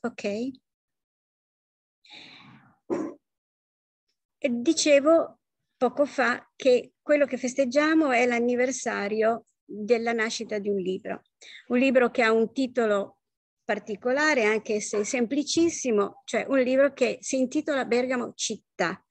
ok. Dicevo poco fa che quello che festeggiamo è l'anniversario della nascita di un libro, un libro che ha un titolo particolare, anche se semplicissimo, cioè un libro che si intitola Bergamo città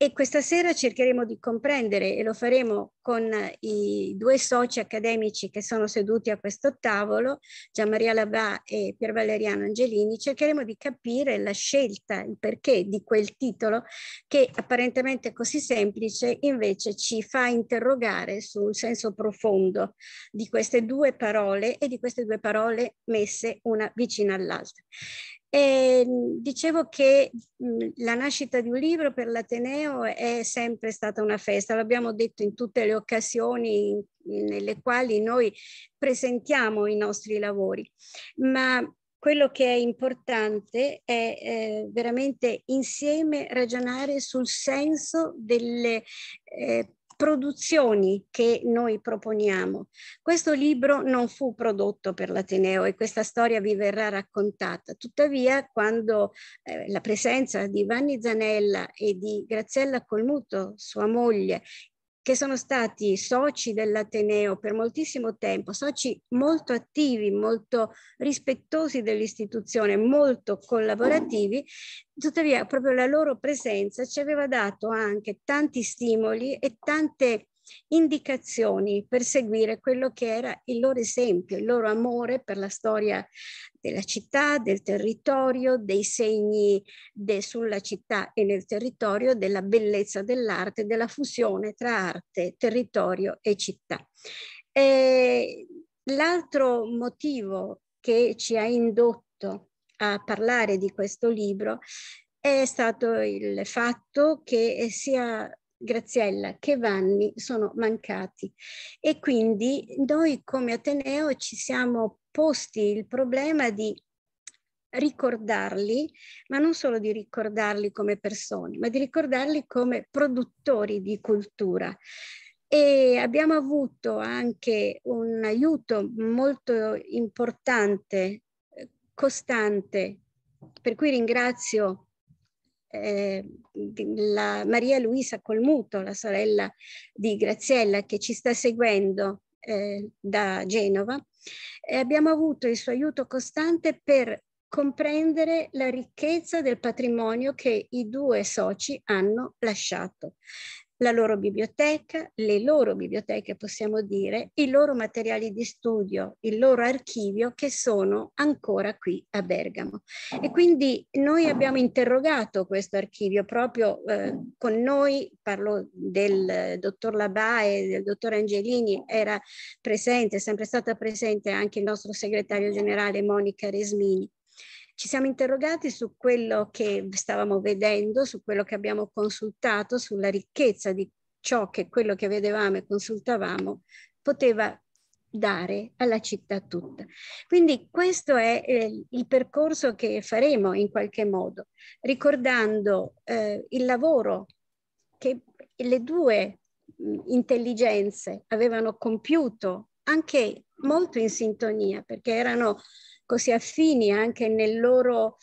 e questa sera cercheremo di comprendere, e lo faremo con i due soci accademici che sono seduti a questo tavolo, Gian Maria Labà e Pier Valeriano Angelini, cercheremo di capire la scelta, il perché di quel titolo che apparentemente così semplice, invece ci fa interrogare sul senso profondo di queste due parole e di queste due parole messe una vicina all'altra. E dicevo che la nascita di un libro per l'Ateneo è sempre stata una festa, l'abbiamo detto in tutte le occasioni nelle quali noi presentiamo i nostri lavori, ma quello che è importante è eh, veramente insieme ragionare sul senso delle eh, produzioni che noi proponiamo. Questo libro non fu prodotto per l'Ateneo e questa storia vi verrà raccontata. Tuttavia, quando eh, la presenza di Vanni Zanella e di Graziella Colmuto, sua moglie, che sono stati soci dell'Ateneo per moltissimo tempo, soci molto attivi, molto rispettosi dell'istituzione, molto collaborativi, tuttavia proprio la loro presenza ci aveva dato anche tanti stimoli e tante indicazioni per seguire quello che era il loro esempio, il loro amore per la storia della città, del territorio, dei segni de, sulla città e nel territorio, della bellezza dell'arte, della fusione tra arte, territorio e città. l'altro motivo che ci ha indotto a parlare di questo libro è stato il fatto che sia Graziella che Vanni sono mancati e quindi noi come Ateneo ci siamo posti il problema di ricordarli, ma non solo di ricordarli come persone, ma di ricordarli come produttori di cultura. E abbiamo avuto anche un aiuto molto importante, costante, per cui ringrazio eh, la Maria Luisa Colmuto, la sorella di Graziella, che ci sta seguendo eh, da Genova, e abbiamo avuto il suo aiuto costante per comprendere la ricchezza del patrimonio che i due soci hanno lasciato la loro biblioteca, le loro biblioteche possiamo dire, i loro materiali di studio, il loro archivio che sono ancora qui a Bergamo. E quindi noi abbiamo interrogato questo archivio proprio eh, con noi, parlo del dottor Labà del dottor Angelini, era presente, è sempre stata presente anche il nostro segretario generale Monica Resmini. Ci siamo interrogati su quello che stavamo vedendo, su quello che abbiamo consultato, sulla ricchezza di ciò che quello che vedevamo e consultavamo poteva dare alla città tutta. Quindi questo è eh, il percorso che faremo in qualche modo, ricordando eh, il lavoro che le due intelligenze avevano compiuto anche molto in sintonia perché erano così affini anche nel loro,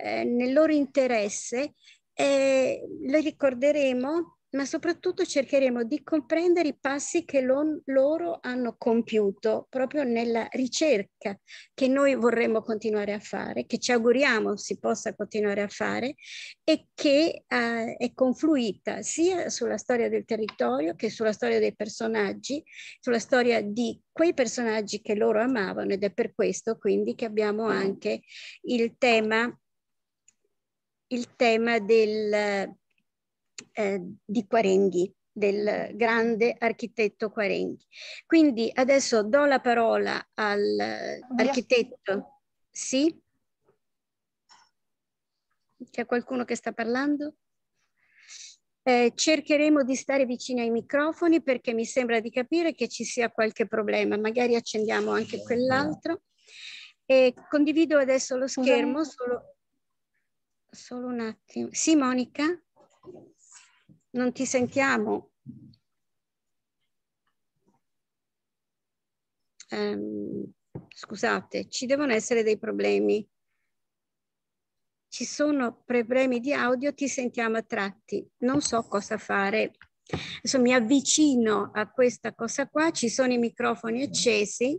eh, nel loro interesse, eh, lo ricorderemo ma soprattutto cercheremo di comprendere i passi che lo, loro hanno compiuto proprio nella ricerca che noi vorremmo continuare a fare, che ci auguriamo si possa continuare a fare e che eh, è confluita sia sulla storia del territorio che sulla storia dei personaggi, sulla storia di quei personaggi che loro amavano ed è per questo quindi che abbiamo anche il tema, il tema del eh, di Quarenghi, del grande architetto Quarenghi. Quindi adesso do la parola all'architetto. Sì? C'è qualcuno che sta parlando? Eh, cercheremo di stare vicini ai microfoni perché mi sembra di capire che ci sia qualche problema. Magari accendiamo anche quell'altro. E condivido adesso lo schermo, solo, solo un attimo. Sì, Monica? Non ti sentiamo. Um, scusate, ci devono essere dei problemi. ci sono problemi di audio, ti sentiamo a tratti, non so cosa fare. Adesso mi avvicino a questa cosa qua, ci sono i microfoni accesi.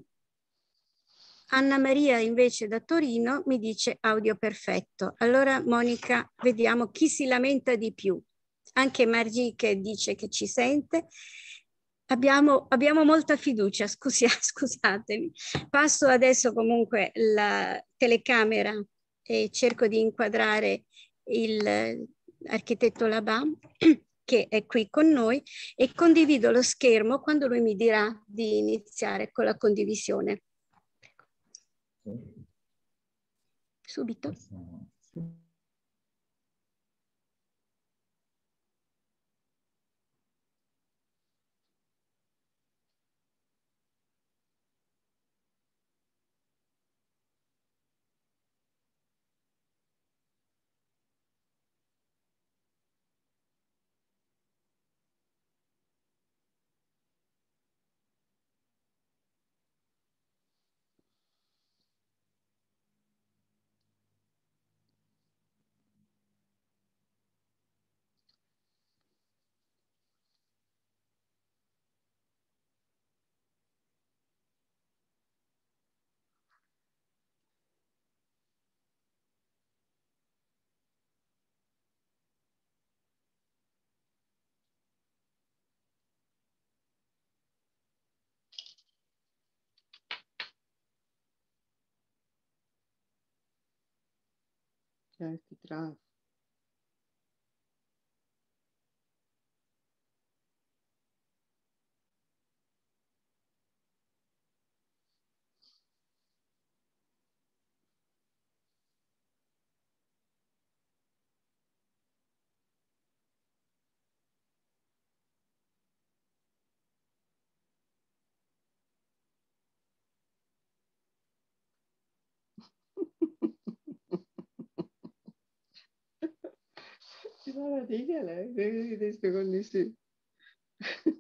Anna Maria invece da Torino mi dice audio perfetto. Allora Monica, vediamo chi si lamenta di più. Anche Margi che dice che ci sente. Abbiamo, abbiamo molta fiducia, scusi, scusatemi. Passo adesso comunque la telecamera e cerco di inquadrare l'architetto Laban che è qui con noi e condivido lo schermo quando lui mi dirà di iniziare con la condivisione. Subito. que traz さらでいいじゃない全然いいですよ、こんにちは。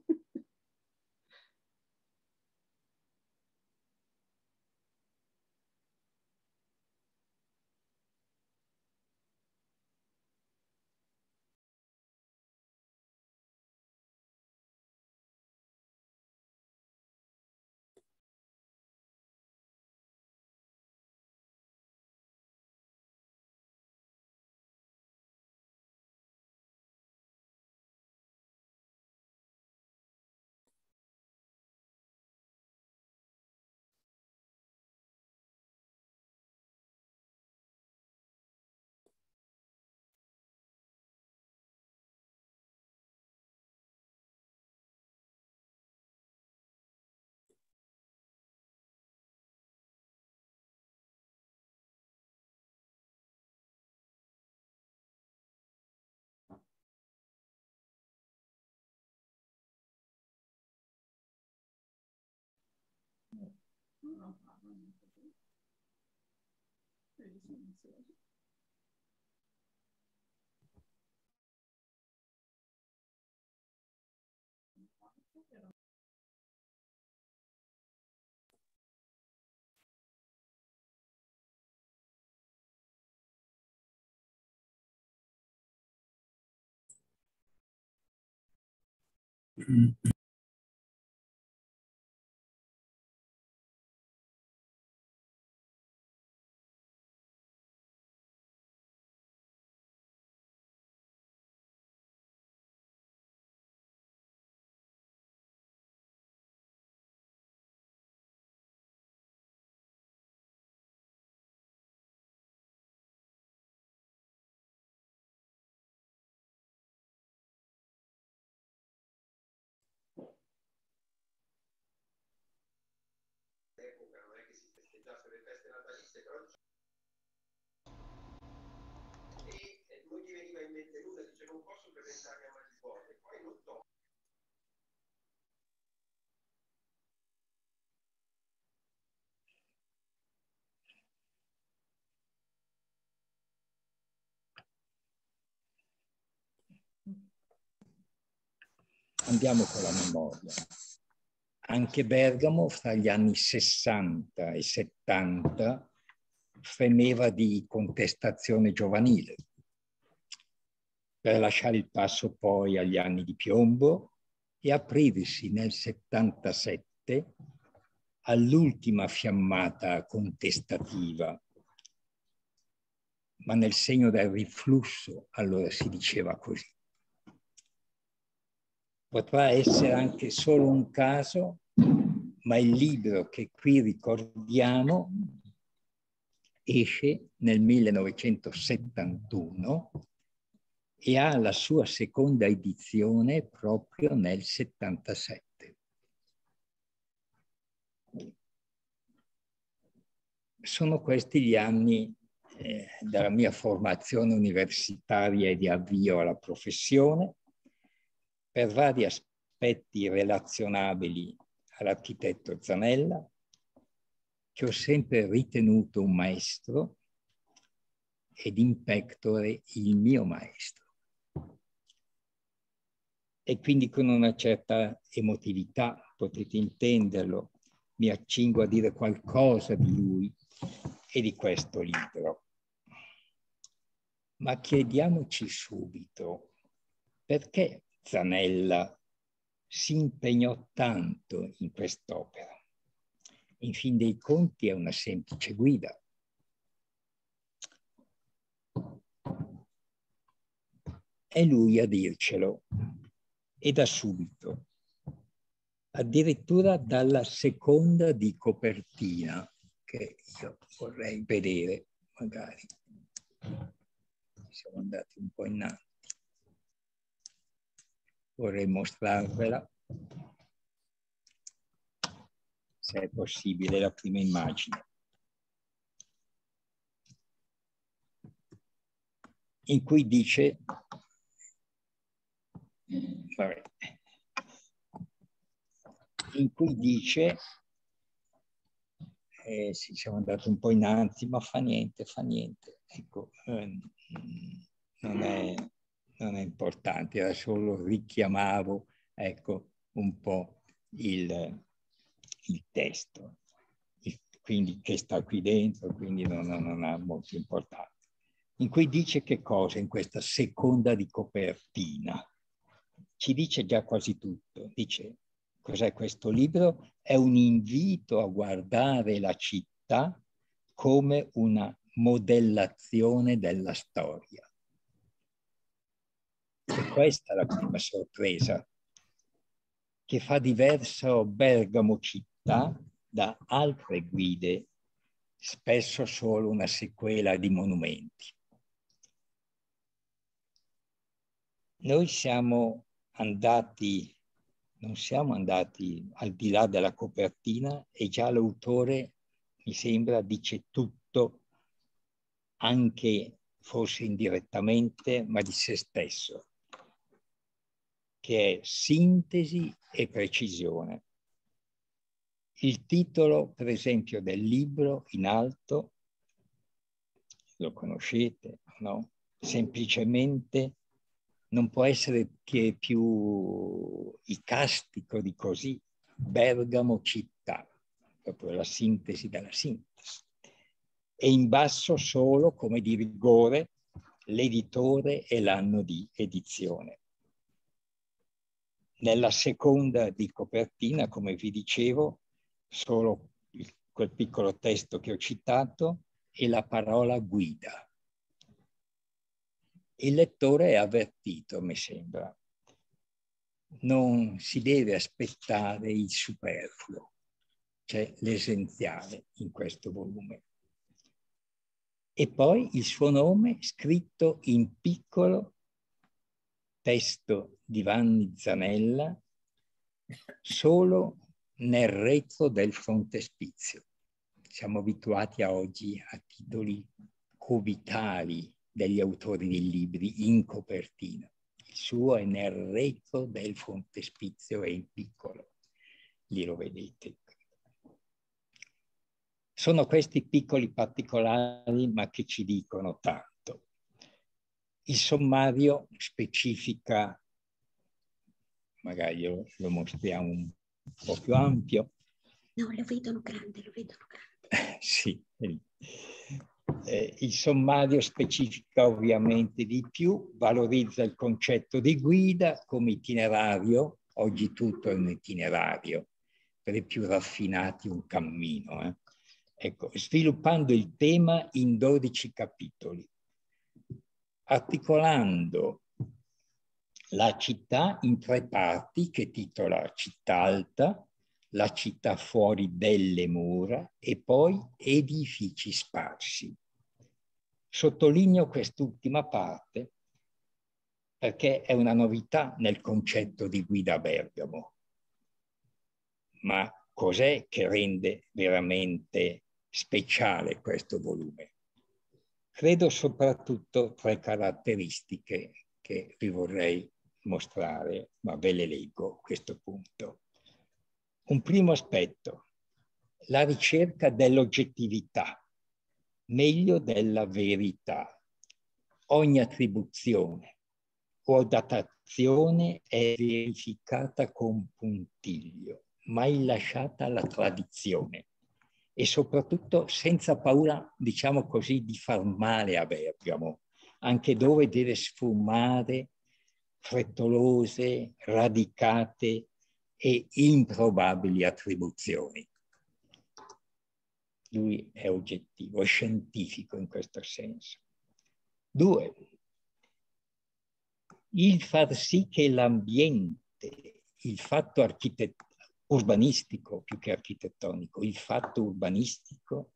嗯 natalizie, però e non gli veniva in mente nulla, dice non posso presentarmi a Magiforte, poi non to. Andiamo con la memoria anche Bergamo fra gli anni 60 e 70 fremeva di contestazione giovanile, per lasciare il passo poi agli anni di piombo e aprirsi nel 77 all'ultima fiammata contestativa, ma nel segno del riflusso, allora si diceva così. Potrà essere anche solo un caso, ma il libro che qui ricordiamo esce nel 1971 e ha la sua seconda edizione proprio nel 77. Sono questi gli anni eh, della mia formazione universitaria e di avvio alla professione per vari aspetti relazionabili all'architetto Zanella, che ho sempre ritenuto un maestro ed in pectore il mio maestro e quindi con una certa emotività, potete intenderlo, mi accingo a dire qualcosa di lui e di questo libro. Ma chiediamoci subito perché Zanella si impegnò tanto in quest'opera. In fin dei conti è una semplice guida. È lui a dircelo e da subito, addirittura dalla seconda di copertina che io vorrei vedere, magari. Siamo andati un po' innanzi. Vorrei mostrarvela, se è possibile, la prima immagine. in cui dice in cui dice, eh, sì, siamo andati un po' innanzi, ma fa niente, fa niente. Ecco, eh, non, è, non è importante, era solo richiamavo, ecco, un po' il, il testo, quindi che sta qui dentro, quindi non, non ha molto importanza. In cui dice che cosa in questa seconda di copertina? ci dice già quasi tutto. Dice, cos'è questo libro? È un invito a guardare la città come una modellazione della storia. E questa è la prima sorpresa, che fa diverso Bergamo città da altre guide, spesso solo una sequela di monumenti. Noi siamo andati, non siamo andati al di là della copertina e già l'autore, mi sembra, dice tutto, anche forse indirettamente, ma di se stesso, che è sintesi e precisione. Il titolo, per esempio, del libro in alto, lo conoscete, no? Semplicemente non può essere che più icastico di così, Bergamo città, proprio la sintesi della sintesi. E in basso solo, come di rigore, l'editore e l'anno di edizione. Nella seconda di copertina, come vi dicevo, solo quel piccolo testo che ho citato e la parola guida il lettore è avvertito, mi sembra. Non si deve aspettare il superfluo, c'è l'essenziale in questo volume. E poi il suo nome scritto in piccolo testo di Vanni Zanella solo nel retro del frontespizio. Siamo abituati a oggi a titoli cubitali degli autori di libri in copertina. Il suo è nel retro del frontespizio e in piccolo. Lì lo vedete. Sono questi piccoli particolari ma che ci dicono tanto. Il sommario specifica, magari lo mostriamo un po' più ampio. No, lo vedono grande, lo vedono grande. sì, Eh, il sommario specifica ovviamente di più, valorizza il concetto di guida come itinerario, oggi tutto è un itinerario, per i più raffinati un cammino. Eh. Ecco, sviluppando il tema in 12 capitoli, articolando la città in tre parti che titola Città Alta, la città fuori delle mura e poi edifici sparsi. Sottolineo quest'ultima parte perché è una novità nel concetto di guida Bergamo. Ma cos'è che rende veramente speciale questo volume? Credo soprattutto tre caratteristiche che vi vorrei mostrare, ma ve le leggo questo punto. Un primo aspetto, la ricerca dell'oggettività, meglio della verità. Ogni attribuzione o datazione è verificata con puntiglio, mai lasciata alla tradizione e soprattutto senza paura, diciamo così, di far male a Bergamo, anche dove deve sfumare frettolose, radicate e improbabili attribuzioni. Lui è oggettivo, è scientifico in questo senso. Due, il far sì che l'ambiente, il fatto urbanistico più che architettonico, il fatto urbanistico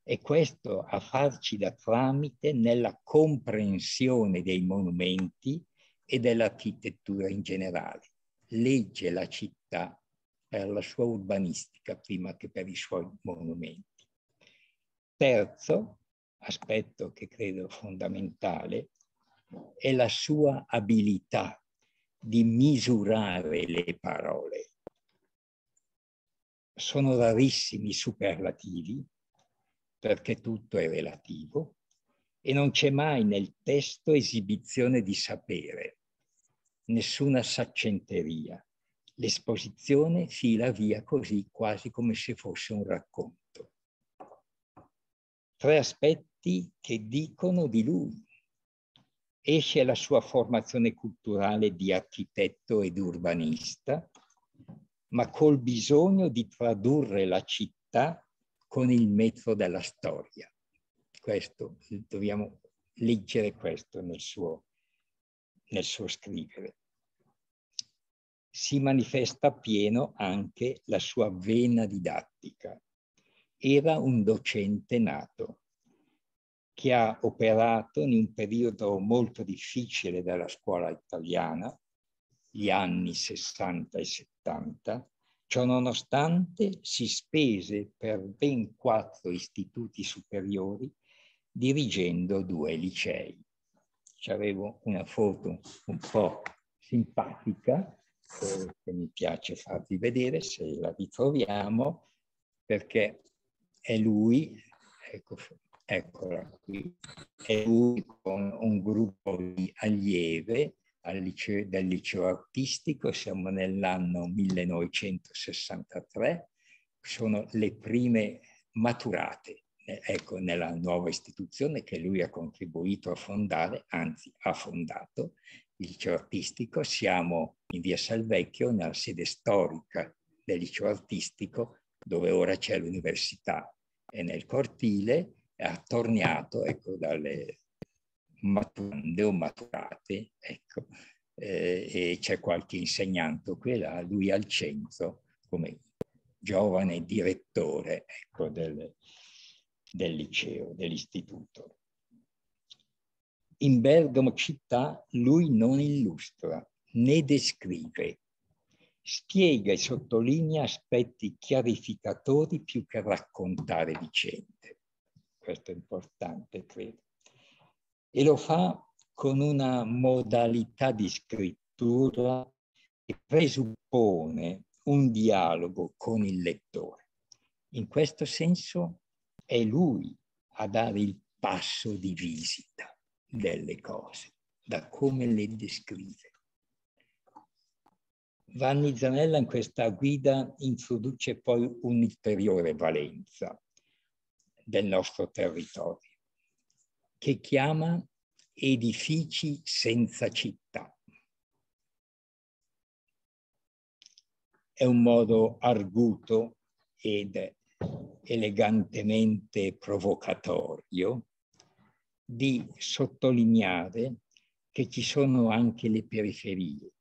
è questo a farci da tramite nella comprensione dei monumenti e dell'architettura in generale. Legge la città per la sua urbanistica prima che per i suoi monumenti. Terzo aspetto che credo fondamentale è la sua abilità di misurare le parole. Sono rarissimi i superlativi perché tutto è relativo e non c'è mai nel testo esibizione di sapere nessuna saccenteria. L'esposizione fila via così quasi come se fosse un racconto. Tre aspetti che dicono di lui. Esce la sua formazione culturale di architetto ed urbanista, ma col bisogno di tradurre la città con il mezzo della storia. Questo, dobbiamo leggere questo nel suo nel suo scrivere. Si manifesta pieno anche la sua vena didattica. Era un docente nato che ha operato in un periodo molto difficile della scuola italiana, gli anni 60 e 70, Ciò nonostante si spese per ben quattro istituti superiori dirigendo due licei avevo una foto un po' simpatica eh, che mi piace farvi vedere se la ritroviamo perché è lui, ecco, eccola qui, è lui con un gruppo di allieve al liceo, del liceo artistico, siamo nell'anno 1963, sono le prime maturate ecco, nella nuova istituzione che lui ha contribuito a fondare, anzi ha fondato, il liceo artistico. Siamo in via Salvecchio, nella sede storica del liceo artistico, dove ora c'è l'università. E nel cortile attorniato ecco, dalle maturande o maturate, ecco, eh, e c'è qualche insegnante qui là, lui al centro come giovane direttore ecco, del, del liceo, dell'istituto. In Bergamo città lui non illustra né descrive, spiega e sottolinea aspetti chiarificatori più che raccontare vicende. Questo è importante, credo. E lo fa con una modalità di scrittura che presuppone un dialogo con il lettore. In questo senso è lui a dare il passo di visita delle cose, da come le descrive. Vanni Zanella in questa guida introduce poi un'ulteriore valenza del nostro territorio. che chiama edifici senza città. È un modo arguto ed elegantemente provocatorio di sottolineare che ci sono anche le periferie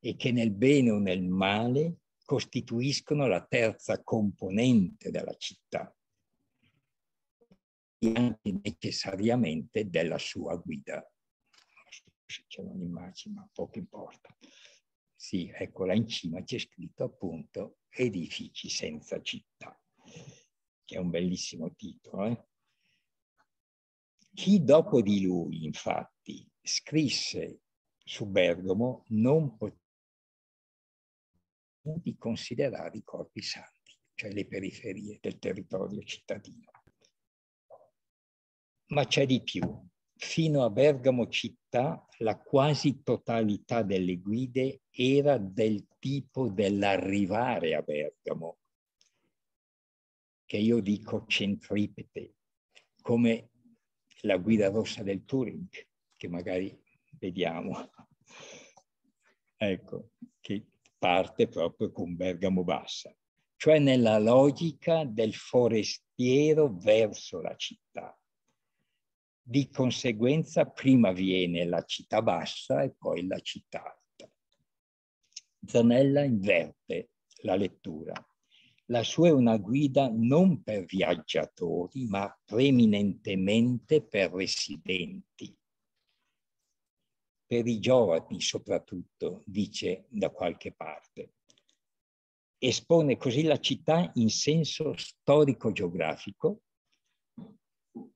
e che nel bene o nel male costituiscono la terza componente della città e anche necessariamente della sua guida. Se c'è un'immagine, ma poco importa. Sì, eccola in cima, c'è scritto appunto edifici senza città, che è un bellissimo titolo. Eh? Chi dopo di lui, infatti, scrisse su Bergamo non poteva di considerare i corpi santi, cioè le periferie del territorio cittadino. Ma c'è di più. Fino a Bergamo città la quasi totalità delle guide era del tipo dell'arrivare a Bergamo, che io dico centripete, come la guida rossa del Turing, che magari vediamo. Ecco, che parte proprio con Bergamo Bassa, cioè nella logica del forestiero verso la città. Di conseguenza prima viene la città bassa e poi la città alta. Zanella inverte la lettura. La sua è una guida non per viaggiatori, ma preminentemente per residenti, per i giovani soprattutto, dice da qualche parte. Espone così la città in senso storico-geografico,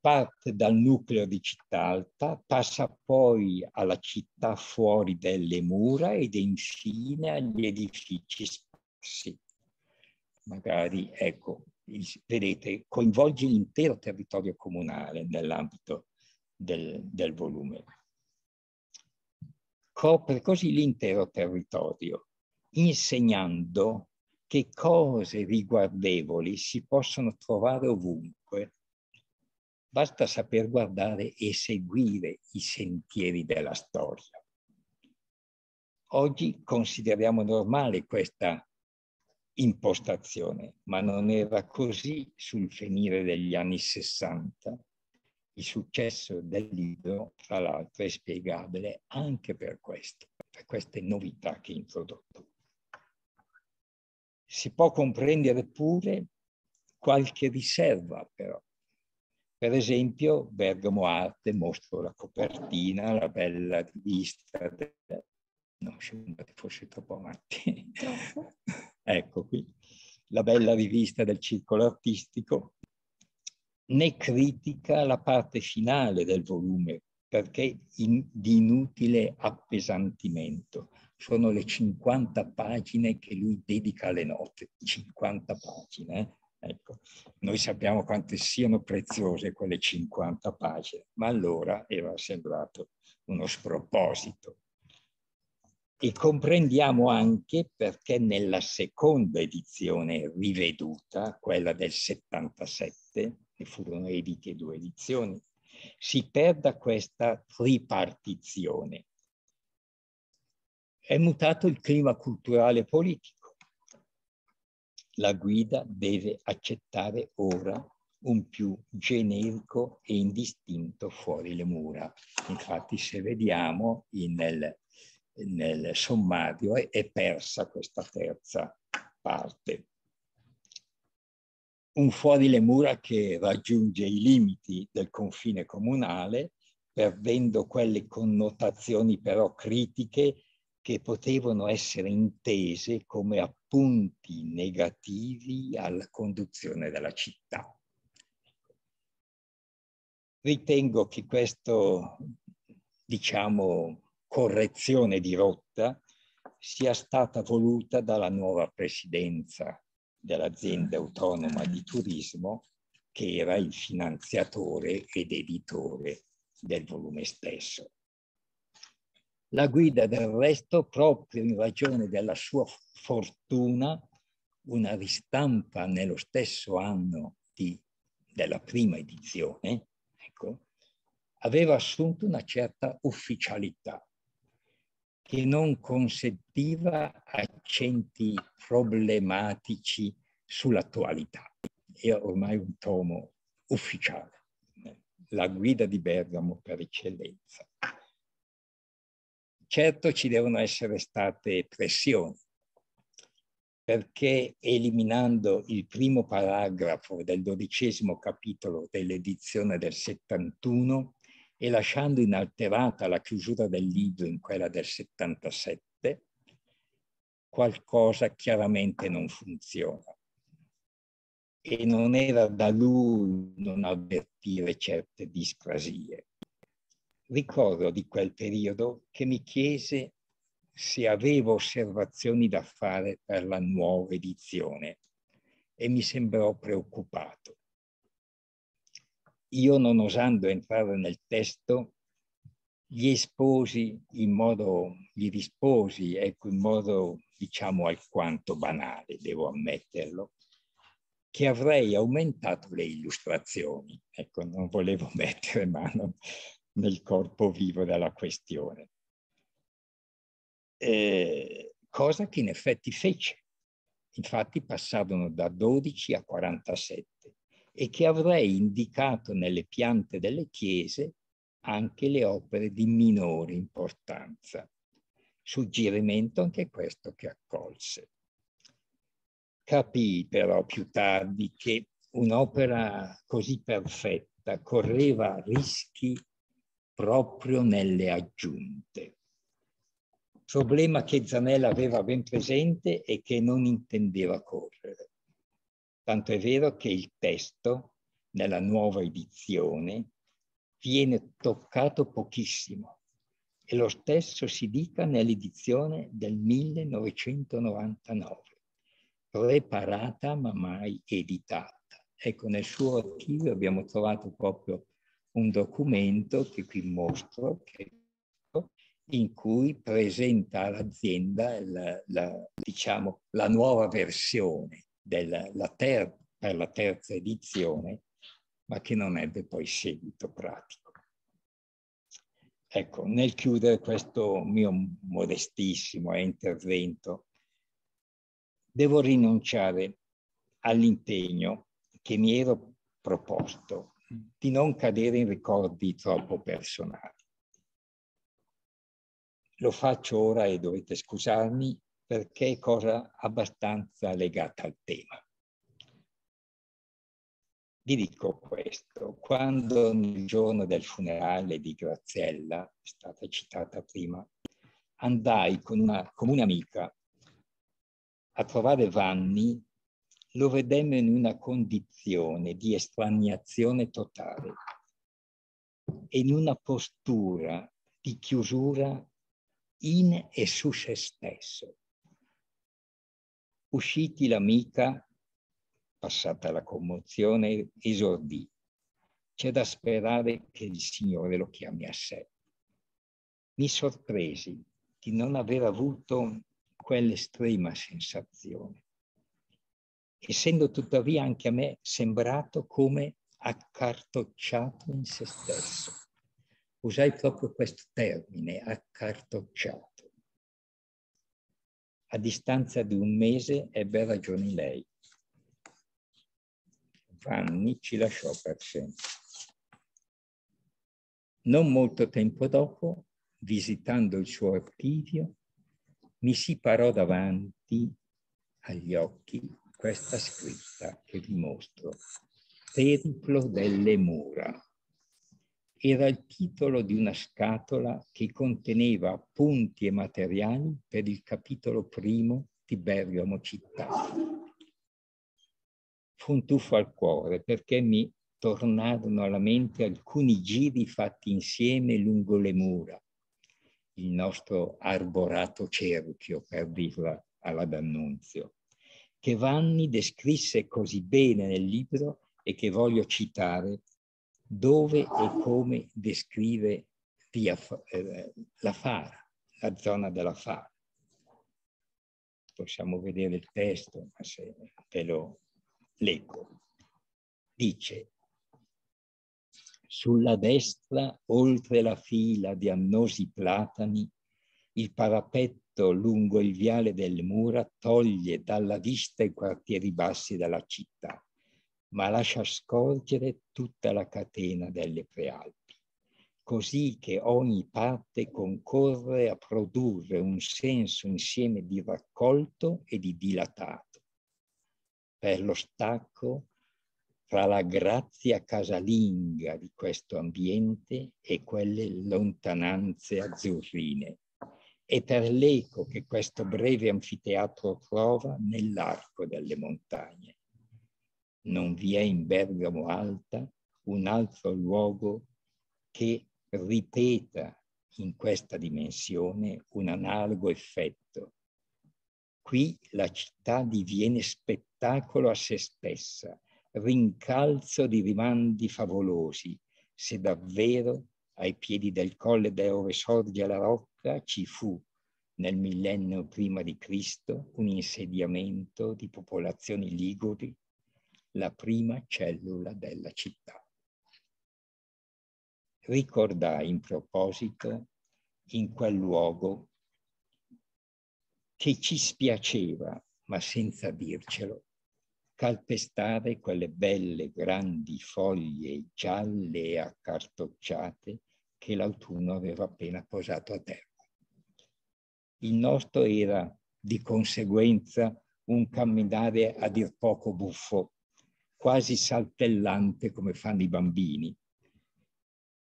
parte dal nucleo di città alta, passa poi alla città fuori delle mura ed infine agli edifici sparsi. Magari, ecco, vedete, coinvolge l'intero territorio comunale nell'ambito del, del volume copre così l'intero territorio, insegnando che cose riguardevoli si possono trovare ovunque. Basta saper guardare e seguire i sentieri della storia. Oggi consideriamo normale questa impostazione, ma non era così sul finire degli anni 60 il successo del libro, tra l'altro, è spiegabile anche per questo, per queste novità che ha introdotto. Si può comprendere pure qualche riserva, però. Per esempio, Bergamo Arte, mostro la copertina, la bella rivista. De... No, scusate, forse troppo avanti. Ecco qui, la bella rivista del circolo artistico, né critica la parte finale del volume perché in, di inutile appesantimento. Sono le 50 pagine che lui dedica alle note, 50 pagine. Eh? Ecco, noi sappiamo quante siano preziose quelle 50 pagine, ma allora era sembrato uno sproposito. E comprendiamo anche perché nella seconda edizione riveduta, quella del 77, ne furono edite due edizioni, si perda questa tripartizione. È mutato il clima culturale e politico. La guida deve accettare ora un più generico e indistinto fuori le mura. Infatti se vediamo nel, nel sommario è persa questa terza parte un fuori le mura che raggiunge i limiti del confine comunale, perdendo quelle connotazioni però critiche che potevano essere intese come appunti negativi alla conduzione della città. Ritengo che questa, diciamo, correzione di rotta sia stata voluta dalla nuova presidenza dell'azienda autonoma di turismo che era il finanziatore ed editore del volume stesso. La guida del resto, proprio in ragione della sua fortuna, una ristampa nello stesso anno di, della prima edizione, ecco, aveva assunto una certa ufficialità che non consentiva accenti problematici sull'attualità. È ormai un tomo ufficiale, la guida di Bergamo per eccellenza. Certo ci devono essere state pressioni, perché eliminando il primo paragrafo del dodicesimo capitolo dell'edizione del 71 e lasciando inalterata la chiusura del libro in quella del 77, qualcosa chiaramente non funziona. E non era da lui non avvertire certe discrasie. Ricordo di quel periodo che mi chiese se avevo osservazioni da fare per la nuova edizione e mi sembrò preoccupato. Io non osando entrare nel testo, gli esposi in modo, gli risposi, ecco, in modo diciamo alquanto banale, devo ammetterlo, che avrei aumentato le illustrazioni. Ecco, non volevo mettere mano nel corpo vivo della questione. Eh, cosa che in effetti fece. Infatti passarono da 12 a 47 e che avrei indicato nelle piante delle chiese anche le opere di minore importanza. Suggerimento anche questo che accolse. Capii però più tardi che un'opera così perfetta correva rischi proprio nelle aggiunte problema che Zanella aveva ben presente e che non intendeva correre. Tanto è vero che il testo, nella nuova edizione, viene toccato pochissimo e lo stesso si dica nell'edizione del 1999, preparata ma mai editata. Ecco, nel suo archivio abbiamo trovato proprio un documento che qui mostro, che in cui presenta all'azienda la, la, diciamo, la nuova versione della, la ter- per la terza edizione, ma che non ebbe poi seguito pratico. Ecco, nel chiudere questo mio modestissimo intervento, devo rinunciare all'impegno che mi ero proposto di non cadere in ricordi troppo personali. Lo faccio ora e dovete scusarmi perché è cosa abbastanza legata al tema. Vi dico questo, quando nel giorno del funerale di Graziella, è stata citata prima, andai con una comune a trovare Vanni, lo vedemmo in una condizione di estraniazione totale e in una postura di chiusura in e su se stesso. Usciti l'amica, passata la commozione, esordì. C'è da sperare che il Signore lo chiami a sé. Mi sorpresi di non aver avuto quell'estrema sensazione, essendo tuttavia anche a me sembrato come accartocciato in se stesso usai proprio questo termine, accartocciato. A distanza di un mese ebbe ragione lei. Vanni ci lasciò per sempre. Non molto tempo dopo, visitando il suo archivio, mi si parò davanti agli occhi questa scritta che vi mostro. Periplo delle mura era il titolo di una scatola che conteneva appunti e materiali per il capitolo primo di Bergamo città. Fu un tuffo al cuore perché mi tornarono alla mente alcuni giri fatti insieme lungo le mura, il nostro arborato cerchio, per dirla alla D'Annunzio, che Vanni descrisse così bene nel libro e che voglio citare dove e come descrive via, eh, la Fara, la zona della Fara. Possiamo vedere il testo, ma se ve lo leggo. Dice, Sulla destra, oltre la fila di annosi platani, il parapetto lungo il viale delle mura toglie dalla vista i quartieri bassi della città, ma lascia scorgere tutta la catena delle prealpi, così che ogni parte concorre a produrre un senso insieme di raccolto e di dilatato. Per lo stacco fra la grazia casalinga di questo ambiente e quelle lontananze azzurrine e per l'eco che questo breve anfiteatro trova nell'arco delle montagne. Non vi è in Bergamo Alta un altro luogo che ripeta in questa dimensione un analogo effetto. Qui la città diviene spettacolo a se stessa, rincalzo di rimandi favolosi, se davvero ai piedi del colle dove sorge la rocca ci fu nel millennio prima di Cristo un insediamento di popolazioni liguri, la prima cellula della città. Ricordai in proposito in quel luogo che ci spiaceva, ma senza dircelo, calpestare quelle belle grandi foglie gialle e accartocciate che l'autunno aveva appena posato a terra. Il nostro era di conseguenza un camminare a dir poco buffo, quasi saltellante come fanno i bambini.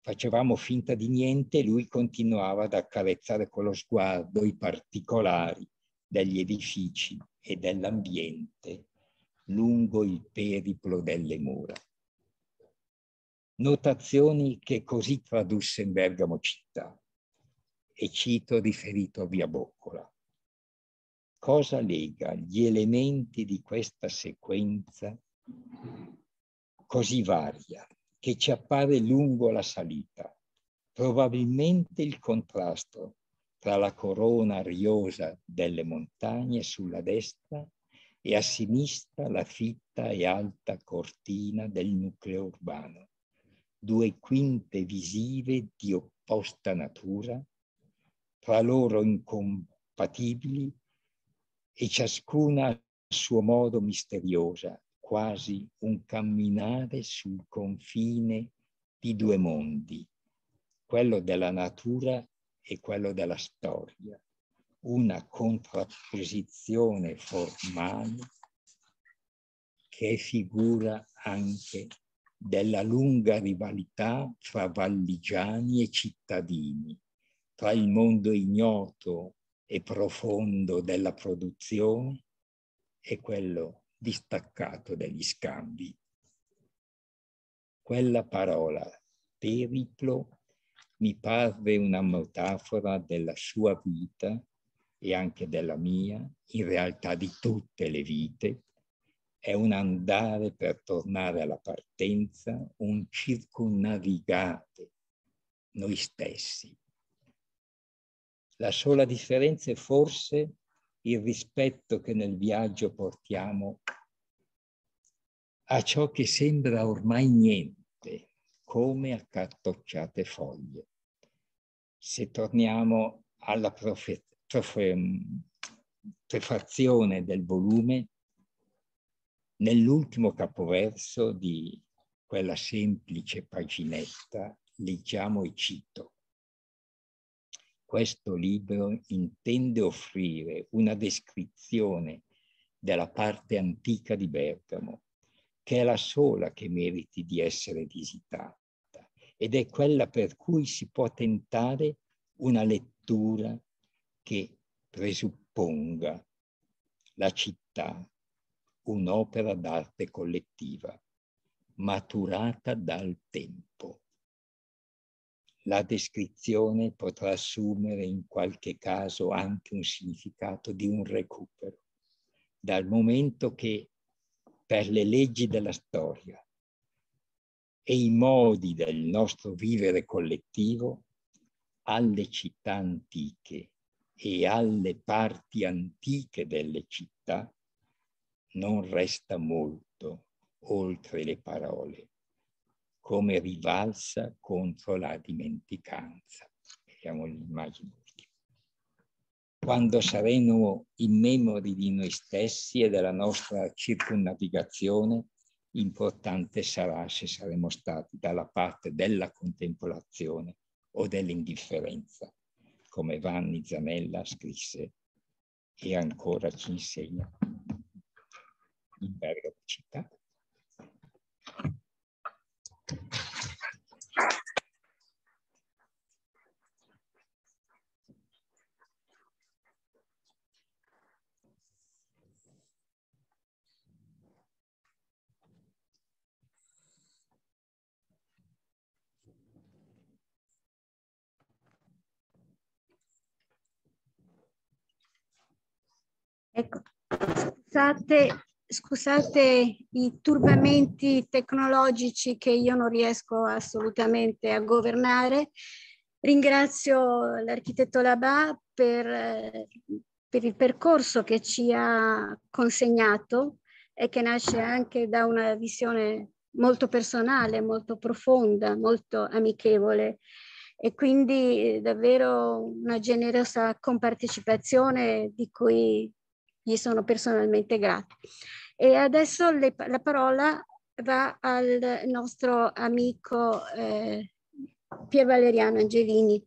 Facevamo finta di niente e lui continuava ad accarezzare con lo sguardo i particolari degli edifici e dell'ambiente lungo il periplo delle mura. Notazioni che così tradusse in Bergamo città e cito riferito via Boccola. Cosa lega gli elementi di questa sequenza così varia che ci appare lungo la salita? Probabilmente il contrasto tra la corona ariosa delle montagne sulla destra e a sinistra la fitta e alta cortina del nucleo urbano, due quinte visive di opposta natura, tra loro incompatibili e ciascuna a suo modo misteriosa, quasi un camminare sul confine di due mondi, quello della natura e quello della storia. Una contrapposizione formale che figura anche della lunga rivalità fra valligiani e cittadini, tra il mondo ignoto e profondo della produzione e quello distaccato degli scambi. Quella parola periplo mi parve una metafora della sua vita e anche della mia, in realtà di tutte le vite, è un andare per tornare alla partenza, un circonnavigate noi stessi. La sola differenza è forse il rispetto che nel viaggio portiamo a ciò che sembra ormai niente, come accartocciate foglie. Se torniamo alla profezia, prefazione del volume, nell'ultimo capoverso di quella semplice paginetta leggiamo e cito. Questo libro intende offrire una descrizione della parte antica di Bergamo, che è la sola che meriti di essere visitata ed è quella per cui si può tentare una lettura che presupponga la città un'opera d'arte collettiva, maturata dal tempo. La descrizione potrà assumere in qualche caso anche un significato di un recupero, dal momento che per le leggi della storia e i modi del nostro vivere collettivo alle città antiche e alle parti antiche delle città non resta molto oltre le parole, come rivalsa contro la dimenticanza. Vediamo l'immagine. Quando saremo immemori di noi stessi e della nostra circunnavigazione, importante sarà se saremo stati dalla parte della contemplazione o dell'indifferenza, come Vanni Zanella scrisse e ancora ci insegna in Bergamo città. Ecco, scusate, scusate i turbamenti tecnologici che io non riesco assolutamente a governare. Ringrazio l'architetto Labà per, per il percorso che ci ha consegnato e che nasce anche da una visione molto personale, molto profonda, molto amichevole e quindi davvero una generosa compartecipazione di cui gli sono personalmente grata. E adesso le, la parola va al nostro amico eh, Pier Valeriano Angelini,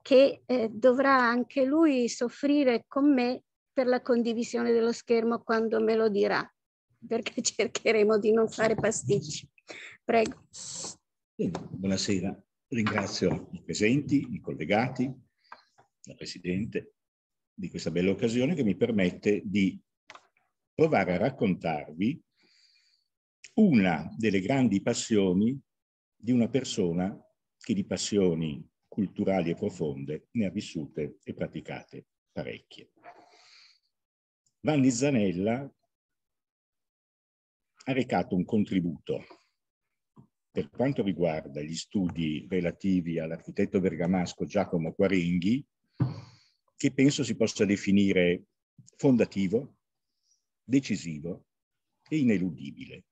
che eh, dovrà anche lui soffrire con me per la condivisione dello schermo quando me lo dirà, perché cercheremo di non fare pasticci. Prego. Buonasera, ringrazio i presenti, i collegati, la Presidente di questa bella occasione che mi permette di provare a raccontarvi una delle grandi passioni di una persona che di passioni culturali e profonde ne ha vissute e praticate parecchie. Vanni Zanella ha recato un contributo per quanto riguarda gli studi relativi all'architetto bergamasco Giacomo Quarenghi che penso si possa definire fondativo, decisivo e ineludibile.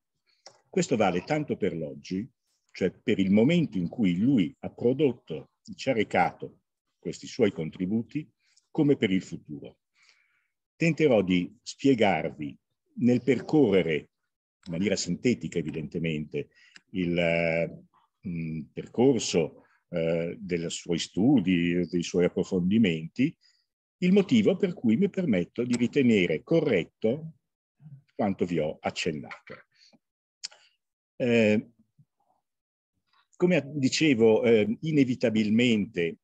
Questo vale tanto per l'oggi, cioè per il momento in cui lui ha prodotto, ci ha recato questi suoi contributi, come per il futuro. Tenterò di spiegarvi nel percorrere, in maniera sintetica evidentemente, il eh, mh, percorso eh, dei suoi studi, dei suoi approfondimenti, il motivo per cui mi permetto di ritenere corretto quanto vi ho accennato. Eh, come dicevo, eh, inevitabilmente,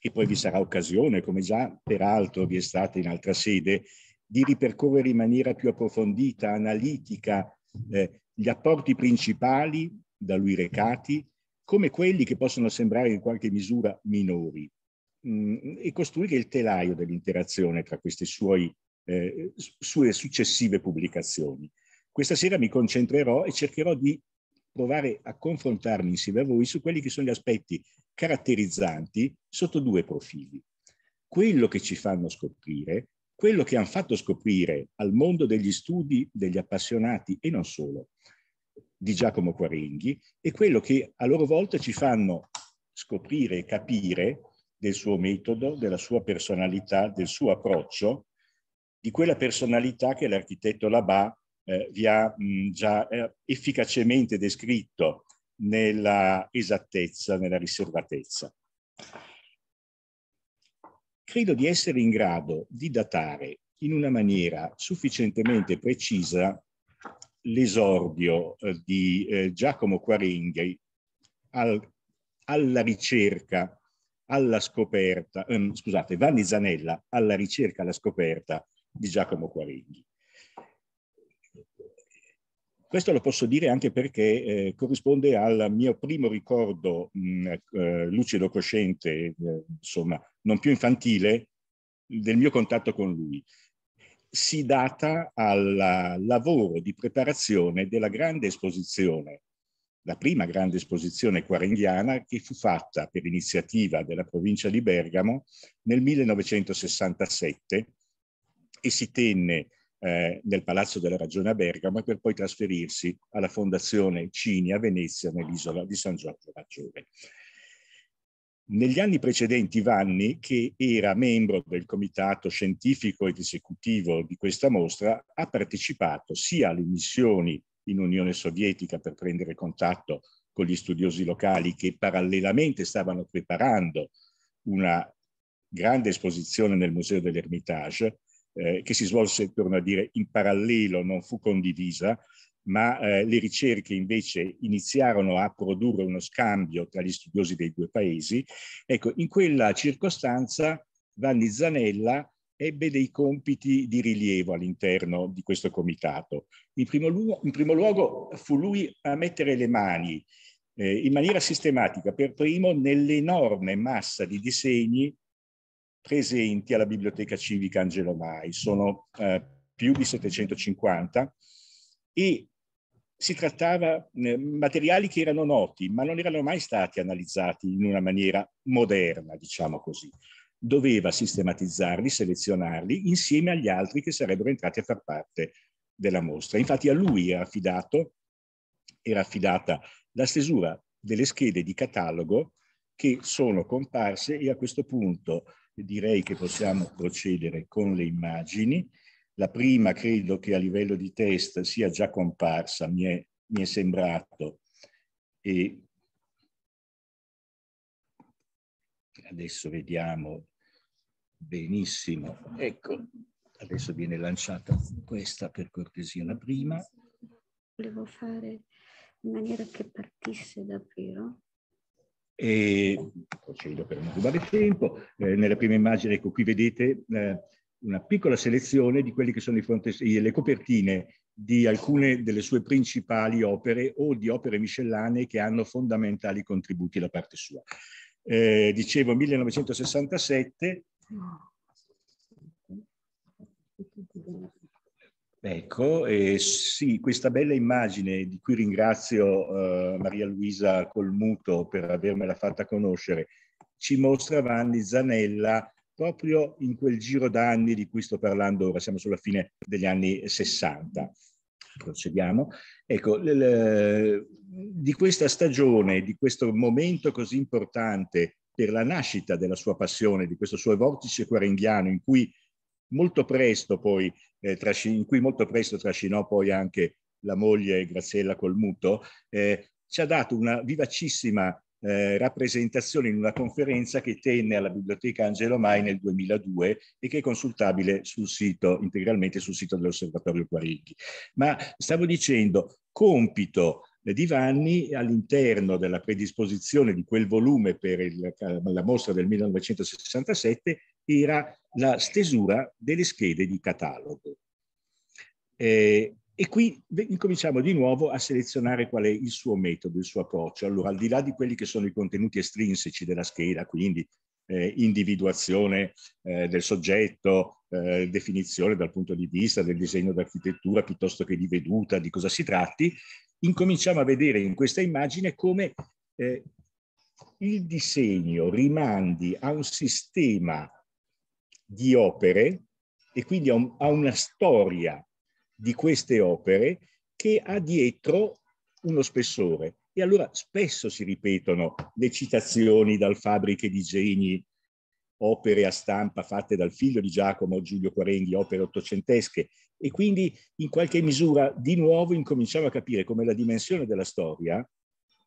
e poi vi sarà occasione, come già peraltro vi è stata in altra sede, di ripercorrere in maniera più approfondita, analitica, eh, gli apporti principali da lui recati, come quelli che possono sembrare in qualche misura minori, mh, e costruire il telaio dell'interazione tra queste suoi, eh, sue successive pubblicazioni. Questa sera mi concentrerò e cercherò di provare a confrontarmi insieme a voi su quelli che sono gli aspetti caratterizzanti sotto due profili. Quello che ci fanno scoprire, quello che hanno fatto scoprire al mondo degli studi degli appassionati e non solo di Giacomo Quarenghi e quello che a loro volta ci fanno scoprire e capire del suo metodo, della sua personalità, del suo approccio, di quella personalità che l'architetto Labà eh, vi ha mh, già eh, efficacemente descritto nella esattezza, nella riservatezza. Credo di essere in grado di datare in una maniera sufficientemente precisa l'esordio eh, di eh, Giacomo Quarenghi al, alla ricerca alla scoperta, ehm, scusate, Vanni Zanella alla ricerca, alla scoperta di Giacomo Quareghi. Questo lo posso dire anche perché eh, corrisponde al mio primo ricordo mh, eh, lucido cosciente, eh, insomma, non più infantile, del mio contatto con lui. Si data al lavoro di preparazione della grande esposizione la prima grande esposizione quarenghiana che fu fatta per iniziativa della provincia di Bergamo nel 1967 e si tenne eh, nel Palazzo della Ragione a Bergamo per poi trasferirsi alla Fondazione Cini a Venezia nell'isola di San Giorgio Maggiore. Negli anni precedenti Vanni, che era membro del comitato scientifico ed esecutivo di questa mostra, ha partecipato sia alle missioni in Unione Sovietica per prendere contatto con gli studiosi locali che parallelamente stavano preparando una grande esposizione nel Museo dell'Ermitage, eh, che si svolse, torno a dire, in parallelo, non fu condivisa, ma eh, le ricerche invece iniziarono a produrre uno scambio tra gli studiosi dei due paesi. Ecco, in quella circostanza Vanni Zanella ebbe dei compiti di rilievo all'interno di questo comitato. In primo, luogo, in primo luogo fu lui a mettere le mani eh, in maniera sistematica per primo nell'enorme massa di disegni presenti alla Biblioteca Civica Angelo Mai. Sono eh, più di 750 e si trattava di eh, materiali che erano noti, ma non erano mai stati analizzati in una maniera moderna, diciamo così. Doveva sistematizzarli, selezionarli insieme agli altri che sarebbero entrati a far parte della mostra. Infatti a lui era, affidato, era affidata la stesura delle schede di catalogo che sono comparse e a questo punto direi che possiamo procedere con le immagini la prima credo che a livello di test sia già comparsa, mi è, mi è sembrato. E adesso vediamo benissimo. Ecco, adesso viene lanciata questa per cortesia la prima. Volevo fare in maniera che partisse davvero. E procedo per non rubare tempo. Eh, nella prima immagine, ecco qui vedete eh, una piccola selezione di quelli che sono i fronte, le copertine di alcune delle sue principali opere o di opere miscellanee che hanno fondamentali contributi da parte sua. Eh, dicevo 1967. Ecco, eh, sì, questa bella immagine di cui ringrazio eh, Maria Luisa Colmuto per avermela fatta conoscere, ci mostra Vanni Zanella proprio in quel giro d'anni di cui sto parlando ora, siamo sulla fine degli anni 60. Procediamo. Ecco, di questa stagione, di questo momento così importante per la nascita della sua passione, di questo suo vortice quarenghiano in cui molto presto poi, eh, trascin- in cui molto presto trascinò poi anche la moglie Graziella Colmuto, eh, ci ha dato una vivacissima eh, rappresentazione in una conferenza che tenne alla Biblioteca Angelo Mai nel 2002 e che è consultabile sul sito, integralmente sul sito dell'Osservatorio Quarighi. Ma stavo dicendo, compito di Vanni all'interno della predisposizione di quel volume per il, la mostra del 1967 era la stesura delle schede di catalogo. Eh, e qui incominciamo di nuovo a selezionare qual è il suo metodo, il suo approccio. Allora, al di là di quelli che sono i contenuti estrinseci della scheda, quindi eh, individuazione eh, del soggetto, eh, definizione dal punto di vista del disegno d'architettura piuttosto che di veduta, di cosa si tratti, incominciamo a vedere in questa immagine come eh, il disegno rimandi a un sistema di opere e quindi a, un, a una storia di queste opere che ha dietro uno spessore. E allora spesso si ripetono le citazioni dal Fabbriche di Geni, opere a stampa fatte dal figlio di Giacomo Giulio Quarenghi, opere ottocentesche, e quindi in qualche misura di nuovo incominciamo a capire come la dimensione della storia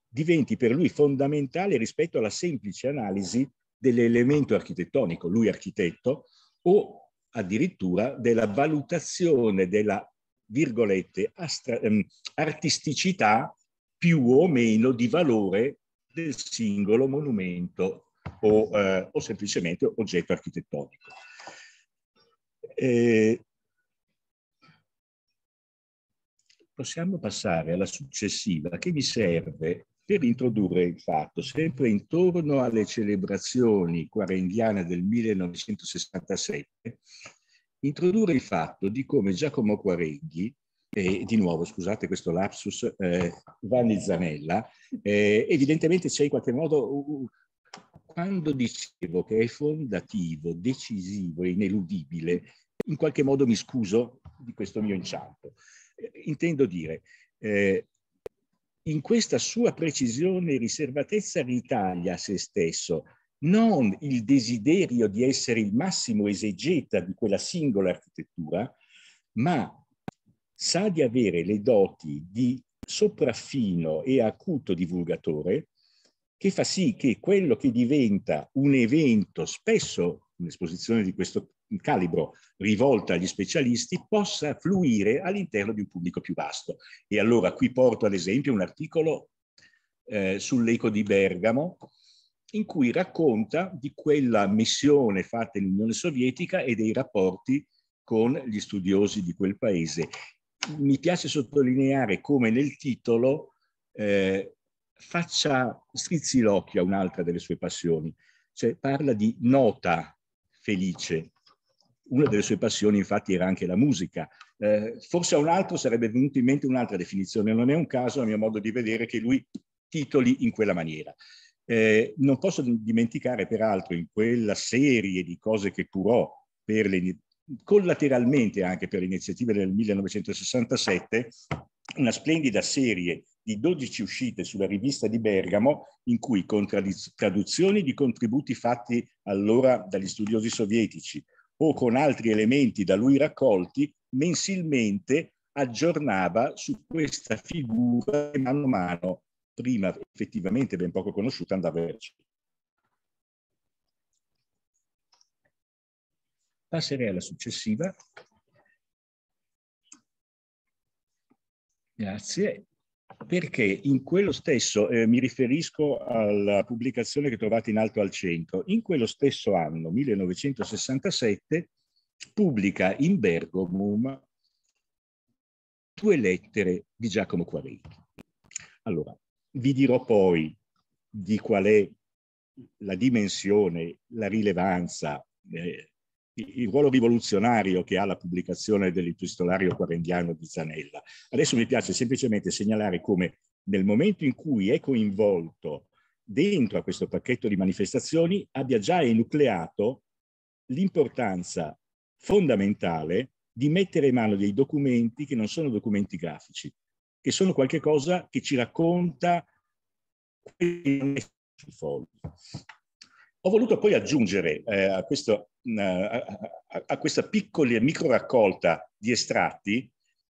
diventi per lui fondamentale rispetto alla semplice analisi dell'elemento architettonico, lui architetto, o addirittura della valutazione della virgolette, astra, ehm, artisticità più o meno di valore del singolo monumento o, eh, o semplicemente oggetto architettonico. Eh, possiamo passare alla successiva che mi serve per introdurre il fatto, sempre intorno alle celebrazioni quarendiane del 1967, introdurre il fatto di come Giacomo Quareghi, e di nuovo scusate questo lapsus, eh, Vanni Zanella, eh, evidentemente c'è in qualche modo, quando dicevo che è fondativo, decisivo, ineludibile, in qualche modo mi scuso, di questo mio inciampo. Eh, intendo dire, eh, in questa sua precisione e riservatezza ritaglia a se stesso non il desiderio di essere il massimo esegeta di quella singola architettura, ma sa di avere le doti di sopraffino e acuto divulgatore che fa sì che quello che diventa un evento, spesso un'esposizione di questo calibro rivolta agli specialisti, possa fluire all'interno di un pubblico più vasto. E allora qui porto ad esempio un articolo eh, sull'eco di Bergamo, in cui racconta di quella missione fatta in Unione Sovietica e dei rapporti con gli studiosi di quel paese. Mi piace sottolineare come nel titolo eh, faccia strizzi l'occhio a un'altra delle sue passioni, cioè parla di nota felice. Una delle sue passioni infatti era anche la musica. Eh, forse a un altro sarebbe venuto in mente un'altra definizione, non è un caso a mio modo di vedere che lui titoli in quella maniera. Eh, non posso dimenticare peraltro in quella serie di cose che curò per le, collateralmente anche per le iniziative del 1967, una splendida serie di 12 uscite sulla rivista di Bergamo in cui con traduzioni di contributi fatti allora dagli studiosi sovietici o con altri elementi da lui raccolti, mensilmente aggiornava su questa figura che mano a mano prima effettivamente ben poco conosciuta andava verso. Passerei alla successiva. Grazie. Perché in quello stesso, eh, mi riferisco alla pubblicazione che trovate in alto al centro, in quello stesso anno, 1967, pubblica in Bergomum due lettere di Giacomo Quarenti. Allora, vi dirò poi di qual è la dimensione, la rilevanza, eh, il ruolo rivoluzionario che ha la pubblicazione dell'epistolario quarendiano di Zanella. Adesso mi piace semplicemente segnalare come nel momento in cui è coinvolto dentro a questo pacchetto di manifestazioni abbia già enucleato l'importanza fondamentale di mettere in mano dei documenti che non sono documenti grafici, che sono qualcosa che ci racconta fogli. Ho voluto poi aggiungere eh, a, questo, uh, a, a, questa piccola micro raccolta di estratti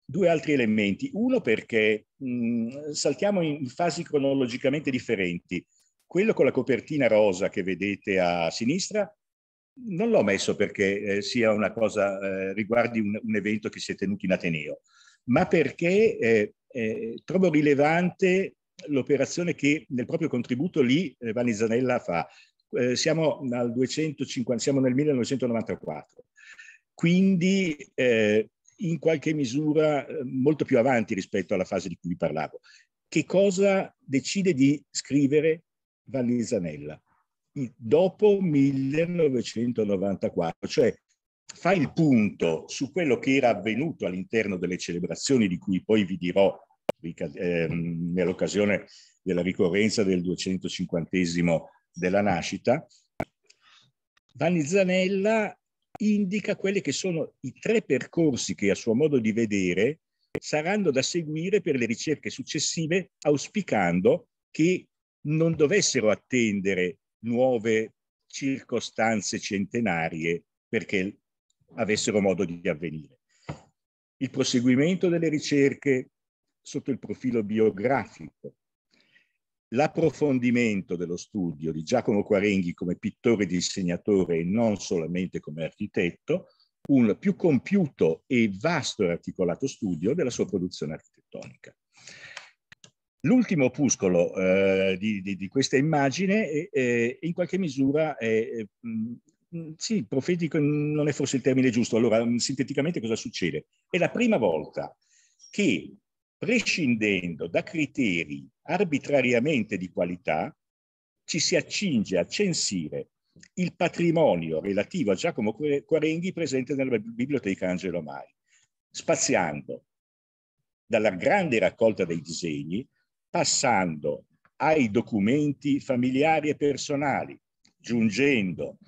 due altri elementi. Uno perché mh, saltiamo in fasi cronologicamente differenti. Quello con la copertina rosa che vedete a sinistra non l'ho messo perché eh, sia una cosa, eh, riguardi un, un, evento che si è tenuto in Ateneo, ma perché eh, eh, trovo rilevante l'operazione che nel proprio contributo lì eh, Vanni Zanella fa. Eh, siamo, al 250, siamo nel 1994, quindi eh, in qualche misura eh, molto più avanti rispetto alla fase di cui vi parlavo. Che cosa decide di scrivere Vanni Zanella? Dopo 1994, cioè fa il punto su quello che era avvenuto all'interno delle celebrazioni di cui poi vi dirò ehm, nell'occasione della ricorrenza del 250 della nascita, Vanni Zanella indica quelli che sono i tre percorsi che a suo modo di vedere saranno da seguire per le ricerche successive, auspicando che non dovessero attendere nuove circostanze centenarie perché avessero modo di avvenire. Il proseguimento delle ricerche sotto il profilo biografico, l'approfondimento dello studio di Giacomo Quarenghi come pittore e disegnatore e non solamente come architetto, un più compiuto e vasto e articolato studio della sua produzione architettonica. L'ultimo opuscolo eh, di, di, di, questa immagine è, è, in qualche misura è, mh, sì, profetico non è forse il termine giusto. Allora, sinteticamente cosa succede? È la prima volta che prescindendo da criteri arbitrariamente di qualità, ci si accinge a censire il patrimonio relativo a Giacomo Quarenghi presente nella biblioteca Angelo Mai, spaziando dalla grande raccolta dei disegni, passando ai documenti familiari e personali, giungendo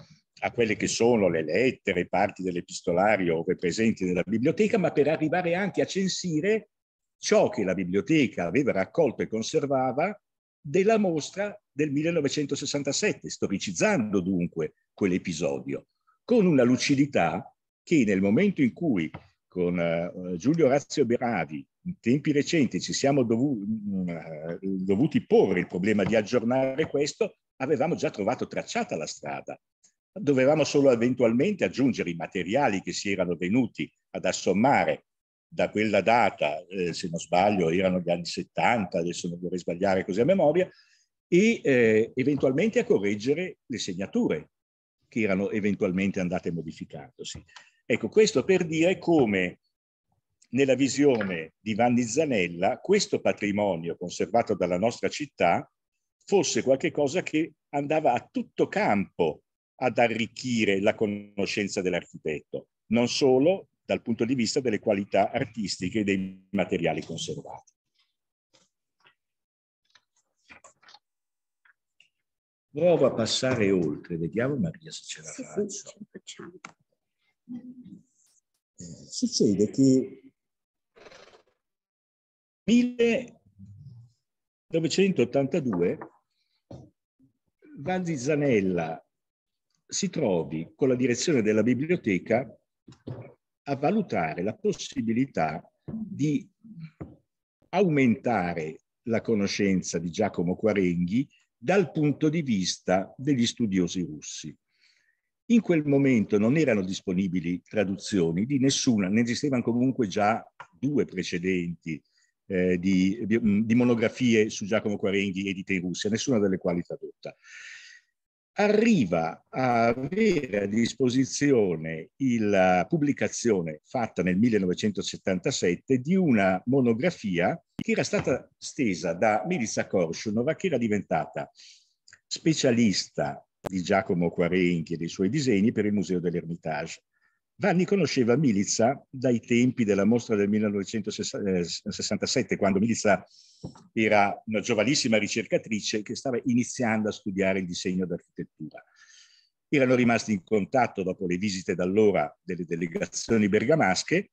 a quelle che sono le lettere, parti dell'epistolario presenti nella biblioteca, ma per arrivare anche a censire ciò che la biblioteca aveva raccolto e conservava della mostra del 1967, storicizzando dunque quell'episodio, con una lucidità che nel momento in cui con uh, Giulio Orazio Beravi in tempi recenti ci siamo dovu uh, dovuti porre il problema di aggiornare questo, avevamo già trovato tracciata la strada. Dovevamo solo eventualmente aggiungere i materiali che si erano venuti ad assommare da quella data, eh, se non sbaglio erano gli anni 70, adesso non vorrei sbagliare così a memoria, e eh, eventualmente a correggere le segnature che erano eventualmente andate modificatosi. Ecco, questo per dire come nella visione di Vanni Zanella questo patrimonio conservato dalla nostra città fosse qualcosa che andava a tutto campo ad arricchire la conoscenza dell'architetto, non solo dal punto di vista delle qualità artistiche dei materiali conservati. Provo a passare oltre, vediamo Maria se ce la sì, faccio. Sì, ce la facciamo. Eh, succede che 1982 Vanzi Zanella si trovi con la direzione della biblioteca a valutare la possibilità di aumentare la conoscenza di Giacomo Quarenghi dal punto di vista degli studiosi russi. In quel momento non erano disponibili traduzioni di nessuna, ne esistevano comunque già due precedenti eh, di, di, monografie su Giacomo Quarenghi edite in Russia, nessuna delle quali tradotta. Arriva a avere a disposizione la pubblicazione fatta nel 1977 di una monografia che era stata stesa da Milica Korshunova, che era diventata specialista di Giacomo Quarenchi e dei suoi disegni per il Museo dell'Ermitage. Vanni conosceva Milica dai tempi della mostra del 1967, quando Milica era una giovanissima ricercatrice che stava iniziando a studiare il disegno d'architettura. Erano rimasti in contatto dopo le visite d'allora delle delegazioni bergamasche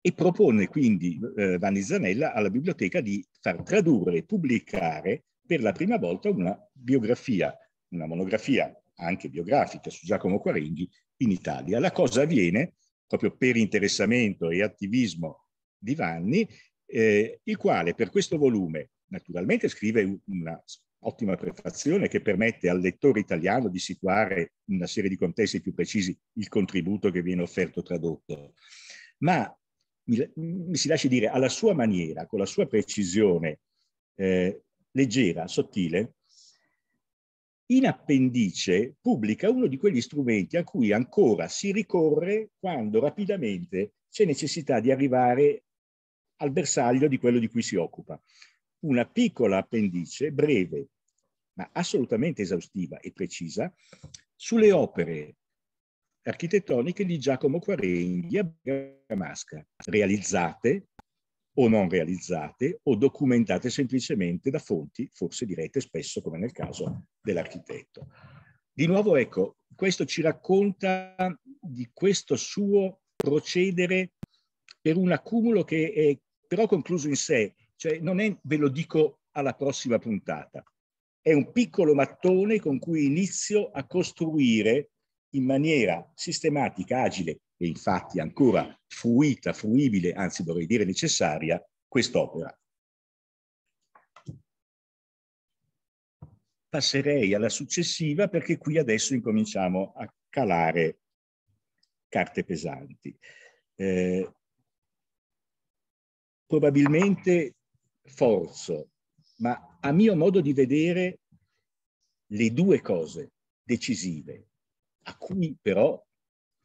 e propone quindi eh, Vanni Zanella alla biblioteca di far tradurre e pubblicare per la prima volta una biografia una monografia anche biografica su Giacomo Quarenghi in Italia. La cosa avviene proprio per interessamento e attivismo di Vanni, eh, il quale per questo volume naturalmente scrive una ottima prefazione che permette al lettore italiano di situare in una serie di contesti più precisi il contributo che viene offerto tradotto. Ma mi, mi si lasci dire, alla sua maniera, con la sua precisione eh, leggera, sottile, in appendice pubblica uno di quegli strumenti a cui ancora si ricorre quando rapidamente c'è necessità di arrivare al bersaglio di quello di cui si occupa. Una piccola appendice breve, ma assolutamente esaustiva e precisa, sulle opere architettoniche di Giacomo Quarenghi a Bergamasca, realizzate o non realizzate o documentate semplicemente da fonti forse dirette spesso come nel caso dell'architetto. Di nuovo, ecco, questo ci racconta di questo suo procedere per un accumulo che è però concluso in sé, cioè non è, ve lo dico alla prossima puntata, è un piccolo mattone con cui inizio a costruire in maniera sistematica, agile e infatti ancora fruita, fruibile, anzi dovrei dire necessaria, quest'opera. Passerei alla successiva perché qui adesso incominciamo a calare carte pesanti. Eh, probabilmente forzo, ma a mio modo di vedere le due cose decisive, a cui però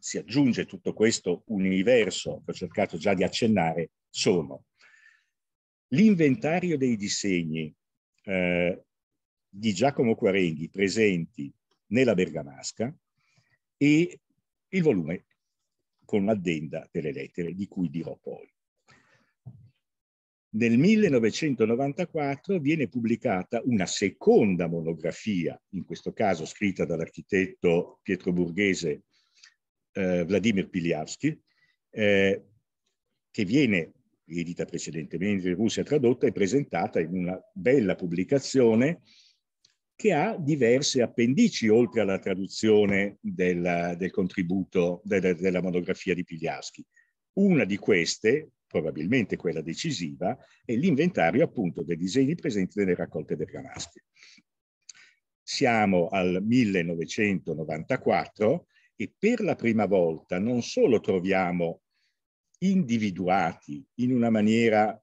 si aggiunge tutto questo universo che ho cercato già di accennare, sono l'inventario dei disegni eh, di Giacomo Quarenghi presenti nella Bergamasca e il volume con l'addenda delle lettere di cui dirò poi. Nel 1994 viene pubblicata una seconda monografia, in questo caso scritta dall'architetto pietroburghese eh, Vladimir Piliavsky, eh, che viene edita precedentemente in Russia, tradotta e presentata in una bella pubblicazione che ha diverse appendici oltre alla traduzione del, del contributo de, della monografia di Pigliaschi. Una di queste, probabilmente quella decisiva, è l'inventario appunto dei disegni presenti nelle raccolte bergamasche. Siamo al 1994 e per la prima volta non solo troviamo individuati in una maniera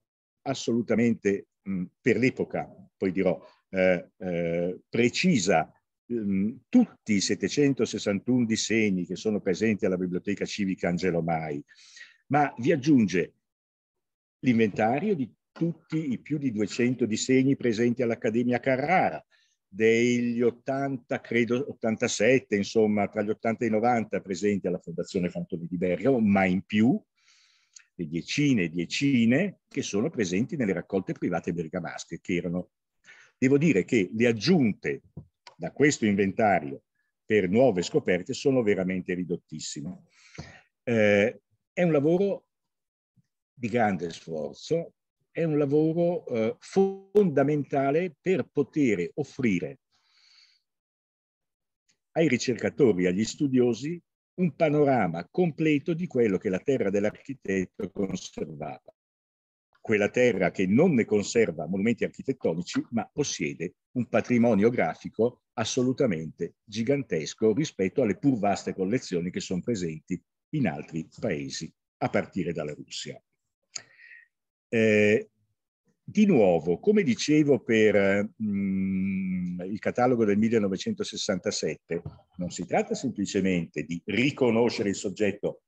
assolutamente mh, per l'epoca, poi dirò, eh, eh, precisa tutti i 761 disegni che sono presenti alla Biblioteca Civica Angelo Mai, ma vi aggiunge l'inventario di tutti i più di 200 disegni presenti all'Accademia Carrara, degli 80, credo 87, insomma, tra gli 80 e i 90 presenti alla Fondazione Fantoni di Bergamo, ma in più le decine e decine che sono presenti nelle raccolte private bergamasche, che erano, devo dire che le aggiunte da questo inventario per nuove scoperte sono veramente ridottissime. Eh, è un lavoro di grande sforzo, è un lavoro eh, fondamentale per poter offrire ai ricercatori, agli studiosi, un panorama completo di quello che la terra dell'architetto conservava. Quella terra che non ne conserva monumenti architettonici, ma possiede un patrimonio grafico assolutamente gigantesco rispetto alle pur vaste collezioni che sono presenti in altri paesi, a partire dalla Russia. Eh, di nuovo, come dicevo per mh, mm, il catalogo del 1967, non si tratta semplicemente di riconoscere il soggetto,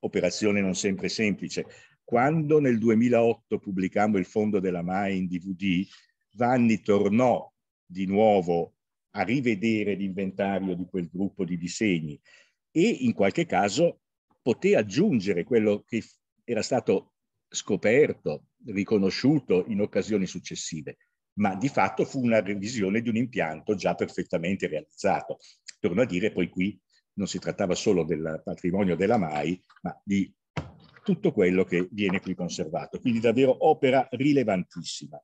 operazione non sempre semplice. Quando nel 2008 pubblicammo il fondo della MAI in DVD, Vanni tornò di nuovo a rivedere l'inventario di quel gruppo di disegni e in qualche caso poté aggiungere quello che era stato scoperto riconosciuto in occasioni successive, ma di fatto fu una revisione di un impianto già perfettamente realizzato. Torno a dire, poi qui non si trattava solo del patrimonio della MAI, ma di tutto quello che viene qui conservato. Quindi davvero opera rilevantissima.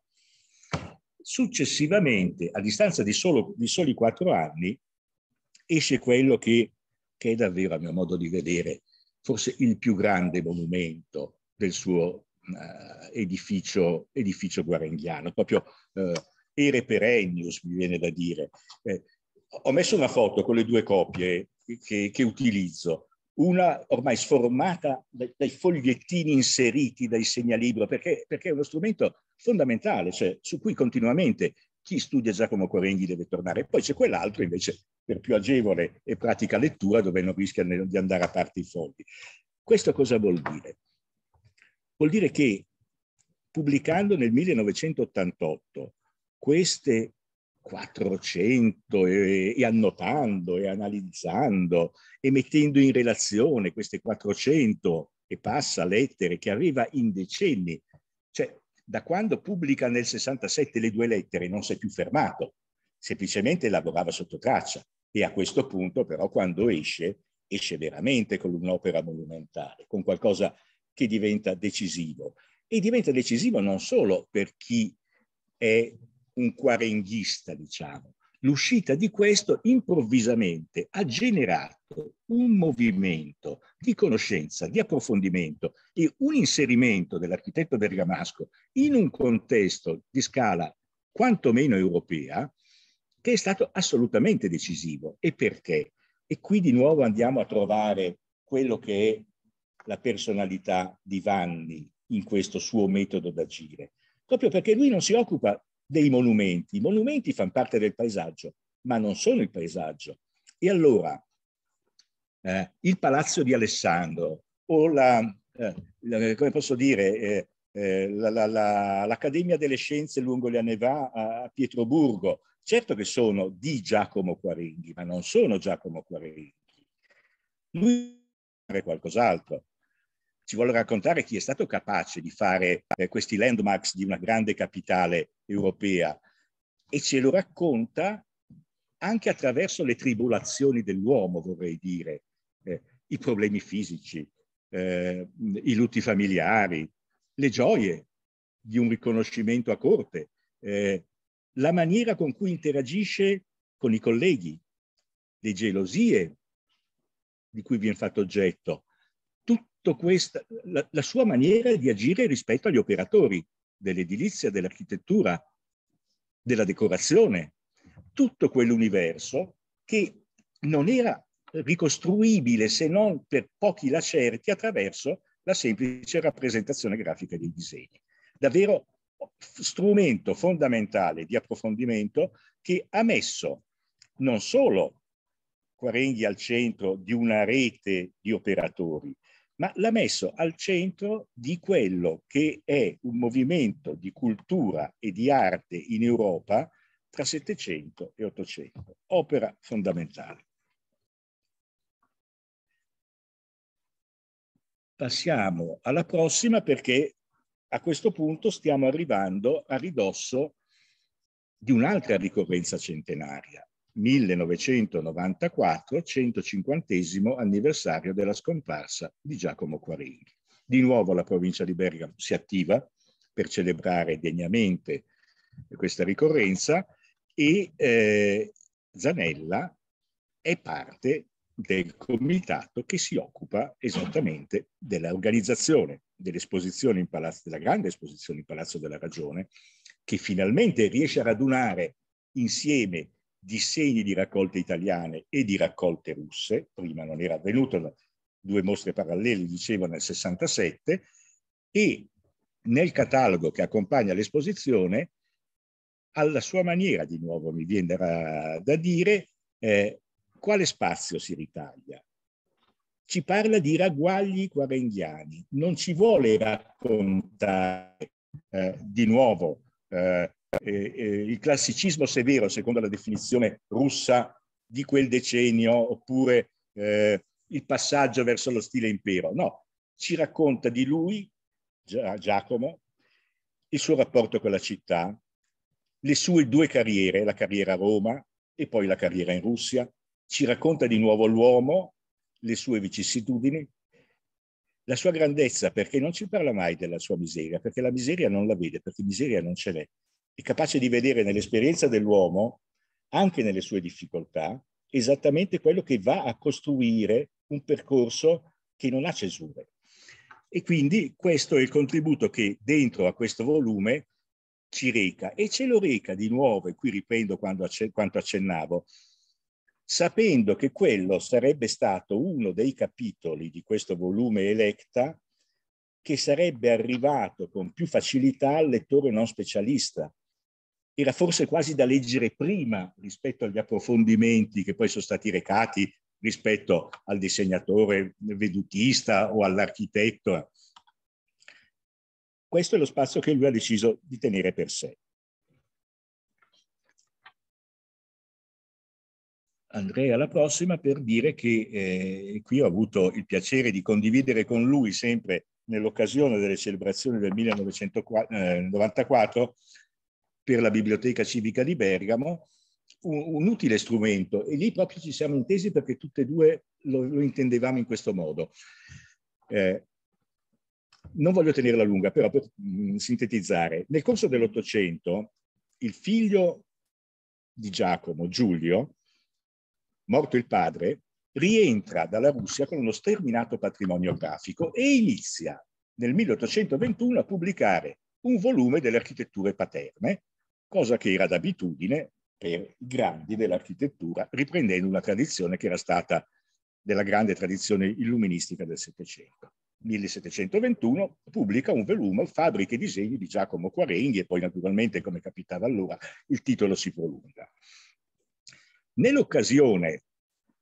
Successivamente, a distanza di, solo, di soli quattro anni, esce quello che, che è davvero, a mio modo di vedere, forse il più grande monumento del suo eh, edificio, edificio guarenghiano, proprio eh, ere perennius, mi viene da dire. Eh, ho messo una foto con le due copie che, che utilizzo, una ormai sformata dai, dai, fogliettini inseriti dai segnalibro, perché, perché, è uno strumento fondamentale, cioè, su cui continuamente chi studia Giacomo Corenghi deve tornare. Poi c'è quell'altro invece per più agevole e pratica lettura dove non rischia di andare a parte i fogli. Questo cosa vuol dire? Vuol dire che pubblicando nel 1988 queste 400 e, e, annotando e analizzando e mettendo in relazione queste 400 e passa lettere che arriva in decenni, cioè da quando pubblica nel 67 le due lettere non si è più fermato, semplicemente lavorava sotto traccia. E a questo punto però quando esce, esce veramente con un'opera monumentale, con qualcosa che diventa decisivo. E diventa decisivo non solo per chi è un quarenghista, diciamo. L'uscita di questo improvvisamente ha generato un movimento di conoscenza, di approfondimento e un inserimento dell'architetto bergamasco in un contesto di scala quantomeno europea che è stato assolutamente decisivo. E perché? E qui di nuovo andiamo a trovare quello che è la personalità di Vanni in questo suo metodo d'agire, proprio perché lui non si occupa dei monumenti. I monumenti fanno parte del paesaggio, ma non sono il paesaggio. E allora eh, il Palazzo di Alessandro o la, eh, la come posso dire, eh, eh l'Accademia la, delle Scienze lungo le Anneva a Pietroburgo, certo che sono di Giacomo Quarenghi, ma non sono Giacomo Quarenghi. Lui è qualcos'altro ci vuole raccontare chi è stato capace di fare eh, questi landmarks di una grande capitale europea. E ce lo racconta anche attraverso le tribolazioni dell'uomo, vorrei dire, eh, i problemi fisici, eh, i lutti familiari, le gioie di un riconoscimento a corte, eh, la maniera con cui interagisce con i colleghi, le gelosie di cui viene fatto oggetto, questo, la, la sua maniera di agire rispetto agli operatori dell'edilizia, dell'architettura, della decorazione, tutto quell'universo che non era ricostruibile se non per pochi lacerti attraverso la semplice rappresentazione grafica dei disegni. Davvero strumento fondamentale di approfondimento che ha messo non solo Quarenghi al centro di una rete di operatori, ma l'ha messo al centro di quello che è un movimento di cultura e di arte in Europa tra 700 e 800. Opera fondamentale. Passiamo alla prossima perché a questo punto stiamo arrivando a ridosso di un'altra ricorrenza centenaria, 1994, 150 anniversario della scomparsa di Giacomo Quarenghi. Di nuovo la provincia di Bergamo si attiva per celebrare degnamente questa ricorrenza e eh, Zanella è parte del comitato che si occupa esattamente dell'organizzazione dell'esposizione in Palazzo, della grande esposizione in Palazzo della Ragione, che finalmente riesce a radunare insieme disegni di raccolte italiane e di raccolte russe, prima non era avvenuto, due mostre parallele, dicevo, nel 67, e nel catalogo che accompagna l'esposizione, alla sua maniera, di nuovo mi viene da, da dire, eh, quale spazio si ritaglia? Ci parla di ragguagli quarenghiani, non ci vuole raccontare eh, di nuovo eh, eh, eh, il classicismo severo, secondo la definizione russa di quel decennio, oppure eh, il passaggio verso lo stile impero. No, ci racconta di lui, Giacomo, il suo rapporto con la città, le sue due carriere, la carriera a Roma e poi la carriera in Russia, ci racconta di nuovo l'uomo, le sue vicissitudini, la sua grandezza, perché non ci parla mai della sua miseria, perché la miseria non la vede, perché miseria non ce l'è. È capace di vedere nell'esperienza dell'uomo, anche nelle sue difficoltà, esattamente quello che va a costruire un percorso che non ha cesure. E quindi questo è il contributo che dentro a questo volume ci reca e ce lo reca di nuovo, e qui riprendo quanto accennavo, sapendo che quello sarebbe stato uno dei capitoli di questo volume Electa che sarebbe arrivato con più facilità al lettore non specialista. Era forse quasi da leggere prima rispetto agli approfondimenti che poi sono stati recati rispetto al disegnatore vedutista o all'architetto. Questo è lo spazio che lui ha deciso di tenere per sé. andrei alla prossima per dire che eh, qui ho avuto il piacere di condividere con lui sempre nell'occasione delle celebrazioni del 1994 eh, per la Biblioteca Civica di Bergamo un, un, utile strumento e lì proprio ci siamo intesi perché tutte e due lo, lo intendevamo in questo modo. Eh, non voglio tenerla lunga, però per mh, mm, sintetizzare, nel corso dell'Ottocento il figlio di Giacomo, Giulio, morto il padre, rientra dalla Russia con uno sterminato patrimonio grafico e inizia nel 1821 a pubblicare un volume delle architetture paterne, cosa che era d'abitudine per i grandi dell'architettura, riprendendo una tradizione che era stata della grande tradizione illuministica del Settecento. 1721 pubblica un volume Fabbriche e disegni di Giacomo Quarenghi e poi naturalmente, come capitava allora, il titolo si prolunga. Nell'occasione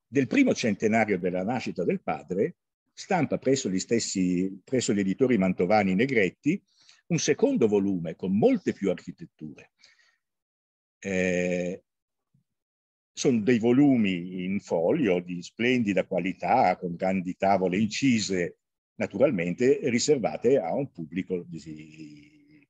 del primo centenario della nascita del padre, stampa presso gli stessi, presso gli editori mantovani Negretti, un secondo volume con molte più architetture. Eh, sono dei volumi in folio di splendida qualità, con grandi tavole incise naturalmente riservate a un pubblico di,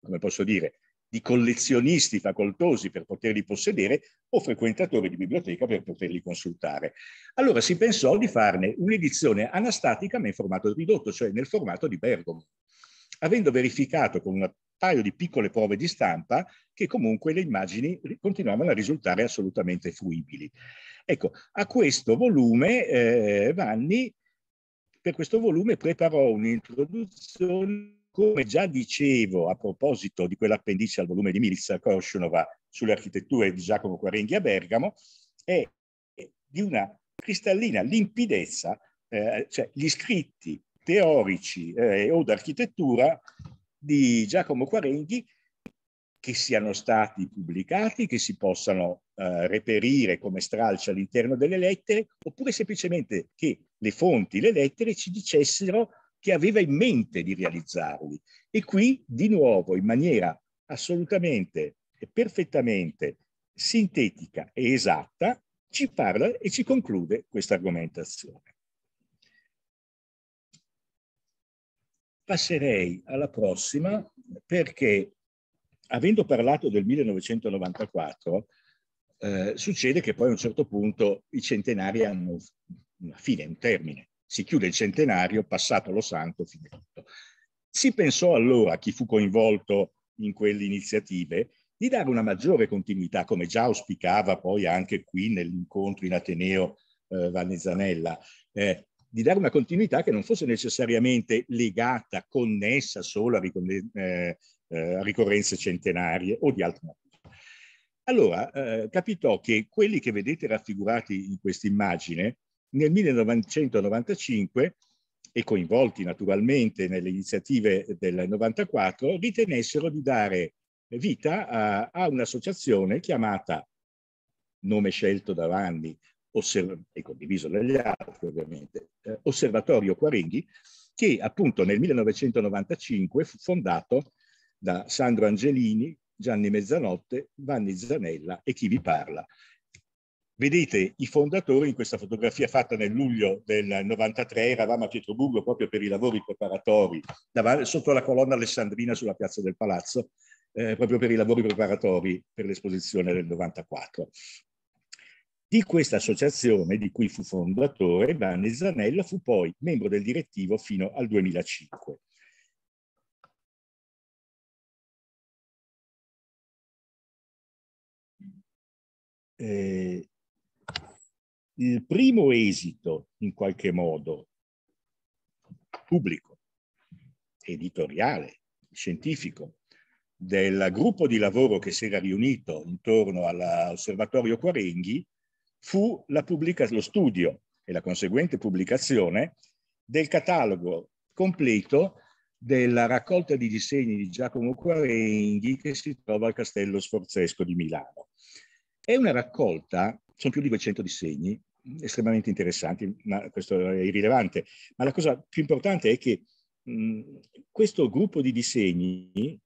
come posso dire, di collezionisti facoltosi per poterli possedere o frequentatori di biblioteca per poterli consultare. Allora si pensò di farne un'edizione anastatica ma in formato ridotto, cioè nel formato di Bergamo, avendo verificato con un paio di piccole prove di stampa che comunque le immagini continuavano a risultare assolutamente fruibili. Ecco, a questo volume eh, Vanni, per questo volume preparò un'introduzione come già dicevo a proposito di quell'appendice al volume di Milza Korshunova sulle architetture di Giacomo Quarenghi a Bergamo, è di una cristallina limpidezza, eh, cioè gli scritti teorici eh, o d'architettura di Giacomo Quarenghi che siano stati pubblicati, che si possano eh, reperire come stralci all'interno delle lettere, oppure semplicemente che le fonti, le lettere ci dicessero che aveva in mente di realizzarli. E qui, di nuovo, in maniera assolutamente e perfettamente sintetica e esatta, ci parla e ci conclude questa argomentazione. Passerei alla prossima perché, avendo parlato del 1994, eh, succede che poi a un certo punto i centenari hanno una fine, un termine si chiude il centenario, passato lo santo, fine tutto. Si pensò allora, chi fu coinvolto in quelle iniziative, di dare una maggiore continuità, come già auspicava poi anche qui nell'incontro in Ateneo eh, Vanni eh, di dare una continuità che non fosse necessariamente legata, connessa solo a, eh, eh, a ricorrenze centenarie o di altre natura. Allora, eh, capitò che quelli che vedete raffigurati in questa immagine nel 1995 e coinvolti naturalmente nelle iniziative del 94, ritenessero di dare vita a, a un'associazione chiamata, nome scelto da Vanni e condiviso dagli altri ovviamente, eh, Osservatorio Quarenghi, che appunto nel 1995 fu fondato da Sandro Angelini, Gianni Mezzanotte, Vanni Zanella e chi vi parla. Vedete i fondatori in questa fotografia fatta nel luglio del 93, eravamo a Pietroburgo proprio per i lavori preparatori, davanti, sotto la colonna alessandrina sulla piazza del Palazzo, eh, proprio per i lavori preparatori per l'esposizione del 94. Di questa associazione, di cui fu fondatore, Vanni Zanella fu poi membro del direttivo fino al 2005. Eh, il primo esito, in qualche modo, pubblico, editoriale, scientifico, del gruppo di lavoro che si era riunito intorno all'osservatorio Quarenghi fu pubblica, lo studio e la conseguente pubblicazione del catalogo completo della raccolta di disegni di Giacomo Quarenghi che si trova al Castello Sforzesco di Milano. È una raccolta, sono più di 200 disegni, estremamente interessanti, ma questo è irrilevante. Ma la cosa più importante è che mh, questo gruppo di disegni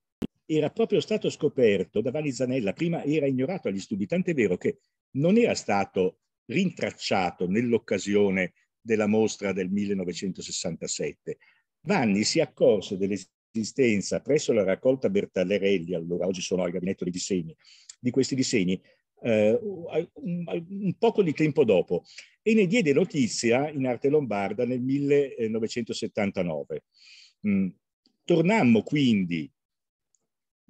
era proprio stato scoperto da Vanni Zanella, prima era ignorato agli studi, tant'è vero che non era stato rintracciato nell'occasione della mostra del 1967. Vanni si accorse dell'esistenza presso la raccolta Bertallerelli, allora oggi sono al gabinetto dei disegni, di questi disegni eh, un, un, poco di tempo dopo e ne diede notizia in arte lombarda nel 1979. Mm. Tornammo quindi,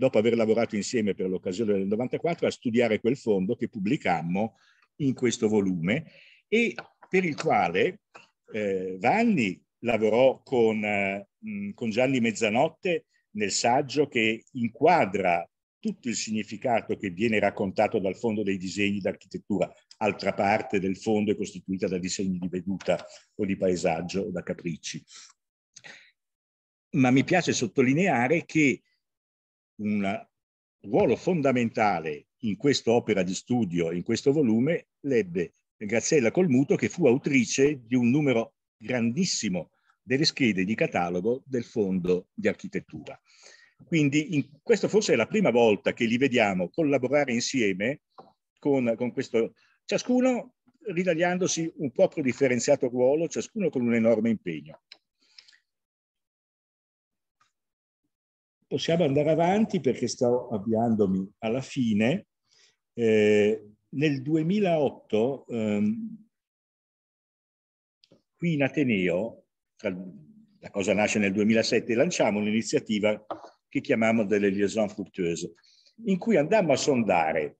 dopo aver lavorato insieme per l'occasione del 94, a studiare quel fondo che pubblicammo in questo volume e per il quale eh, Vanni lavorò con, eh, con Gianni Mezzanotte nel saggio che inquadra tutto il significato che viene raccontato dal fondo dei disegni d'architettura. Altra parte del fondo è costituita da disegni di veduta o di paesaggio o da capricci. Ma mi piace sottolineare che un ruolo fondamentale in quest'opera di studio, in questo volume, lebbe Graziella Colmuto, che fu autrice di un numero grandissimo delle schede di catalogo del fondo di architettura. Quindi in, questa forse è la prima volta che li vediamo collaborare insieme con, con questo, ciascuno ritagliandosi un proprio differenziato ruolo, ciascuno con un enorme impegno. Possiamo andare avanti perché sto avviandomi alla fine. Eh, nel 2008, ehm, qui in Ateneo, la cosa nasce nel 2007, lanciamo un'iniziativa che chiamiamo delle liaison fructueuse, in cui andammo a sondare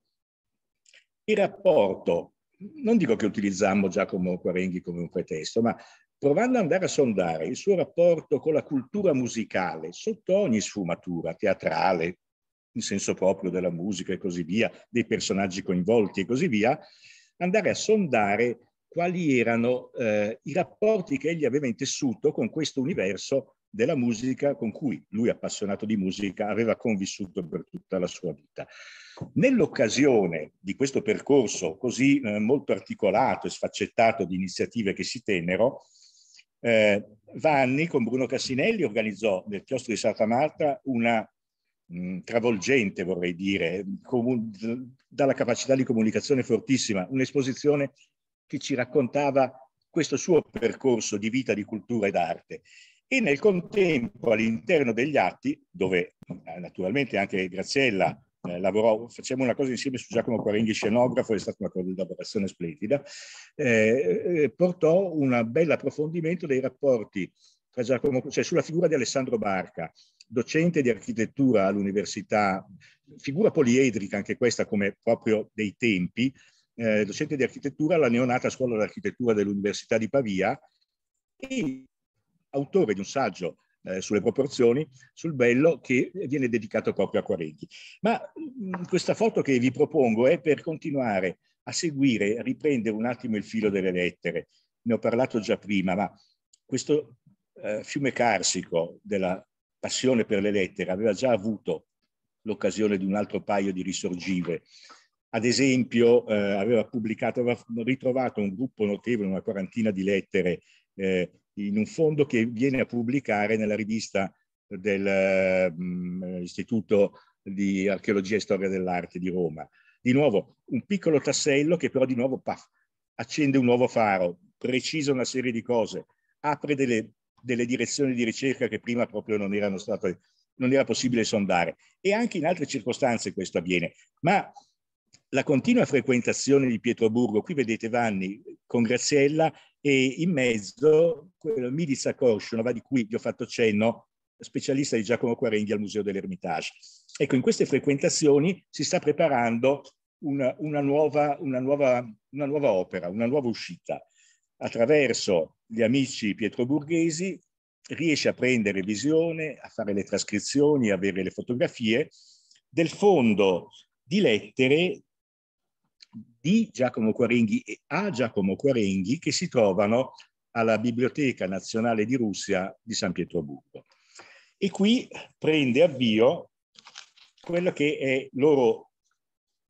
il rapporto, non dico che utilizzammo Giacomo Quarenghi come un pretesto, ma provando ad andare a sondare il suo rapporto con la cultura musicale sotto ogni sfumatura, teatrale, in senso proprio della musica e così via, dei personaggi coinvolti e così via, andare a sondare quali erano eh, i rapporti che egli aveva intessuto con questo universo della musica con cui lui, appassionato di musica, aveva convissuto per tutta la sua vita. Nell'occasione di questo percorso così eh, molto articolato e sfaccettato di iniziative che si tennero, eh, Vanni con Bruno Cassinelli organizzò nel chiostro di Santa Marta una mh, mm, travolgente, vorrei dire, dalla capacità di comunicazione fortissima, un'esposizione che ci raccontava questo suo percorso di vita, di cultura ed arte. E nel contempo, all'interno degli atti, dove naturalmente anche Graziella eh, lavorò, facciamo una cosa insieme su Giacomo Quarenghi, scenografo, è stata una collaborazione splendida, eh, portò un bel approfondimento dei rapporti tra Giacomo, cioè sulla figura di Alessandro Barca, docente di architettura all'università, figura poliedrica anche questa come proprio dei tempi, eh, docente di architettura alla neonata scuola d'architettura dell'Università di Pavia e autore di un saggio eh, sulle proporzioni, sul bello che viene dedicato proprio a Quareghi. Ma mh, mm, questa foto che vi propongo è per continuare a seguire, a riprendere un attimo il filo delle lettere. Ne ho parlato già prima, ma questo eh, fiume carsico della passione per le lettere aveva già avuto l'occasione di un altro paio di risorgive. Ad esempio, eh, aveva pubblicato, aveva ritrovato un gruppo notevole, una quarantina di lettere eh, in un fondo che viene a pubblicare nella rivista dell'Istituto mm, di Archeologia e Storia dell'Arte di Roma. Di nuovo, un piccolo tassello che però di nuovo paf, accende un nuovo faro, precisa una serie di cose, apre delle, delle direzioni di ricerca che prima proprio non erano state, non era possibile sondare. E anche in altre circostanze questo avviene. Ma la continua frequentazione di Pietroburgo, qui vedete Vanni con Graziella e in mezzo quello Milica Korshunova, di cui vi ho fatto cenno, specialista di Giacomo Quarenghi al Museo dell'Ermitage. Ecco, in queste frequentazioni si sta preparando una, una, nuova, una, nuova, una nuova opera, una nuova uscita. Attraverso gli amici pietroburghesi riesce a prendere visione, a fare le trascrizioni, a avere le fotografie del fondo di lettere di Giacomo Quarenghi e a Giacomo Quarenghi che si trovano alla Biblioteca Nazionale di Russia di San Pietroburgo. E qui prende avvio quello che è il loro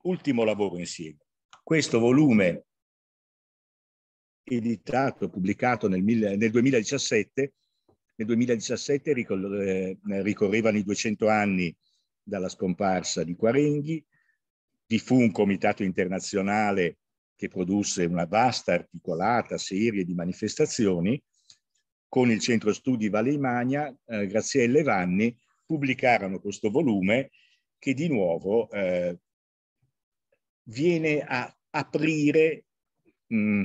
ultimo lavoro insieme. Questo volume editato, pubblicato nel, nel 2017, nel 2017 eh, ricorrevano i 200 anni dalla scomparsa di Quarenghi, vi fu un comitato internazionale che produsse una vasta articolata serie di manifestazioni con il centro studi Valeimania, eh, Graziella e Vanni pubblicarono questo volume che di nuovo eh, viene a aprire mh, mm,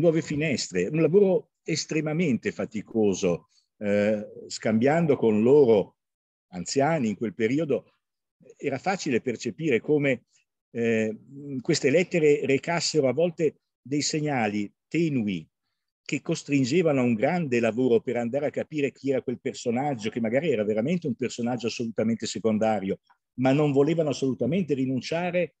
nuove finestre, un lavoro estremamente faticoso, eh, scambiando con loro anziani in quel periodo era facile percepire come eh, queste lettere recassero a volte dei segnali tenui che costringevano a un grande lavoro per andare a capire chi era quel personaggio, che magari era veramente un personaggio assolutamente secondario, ma non volevano assolutamente rinunciare,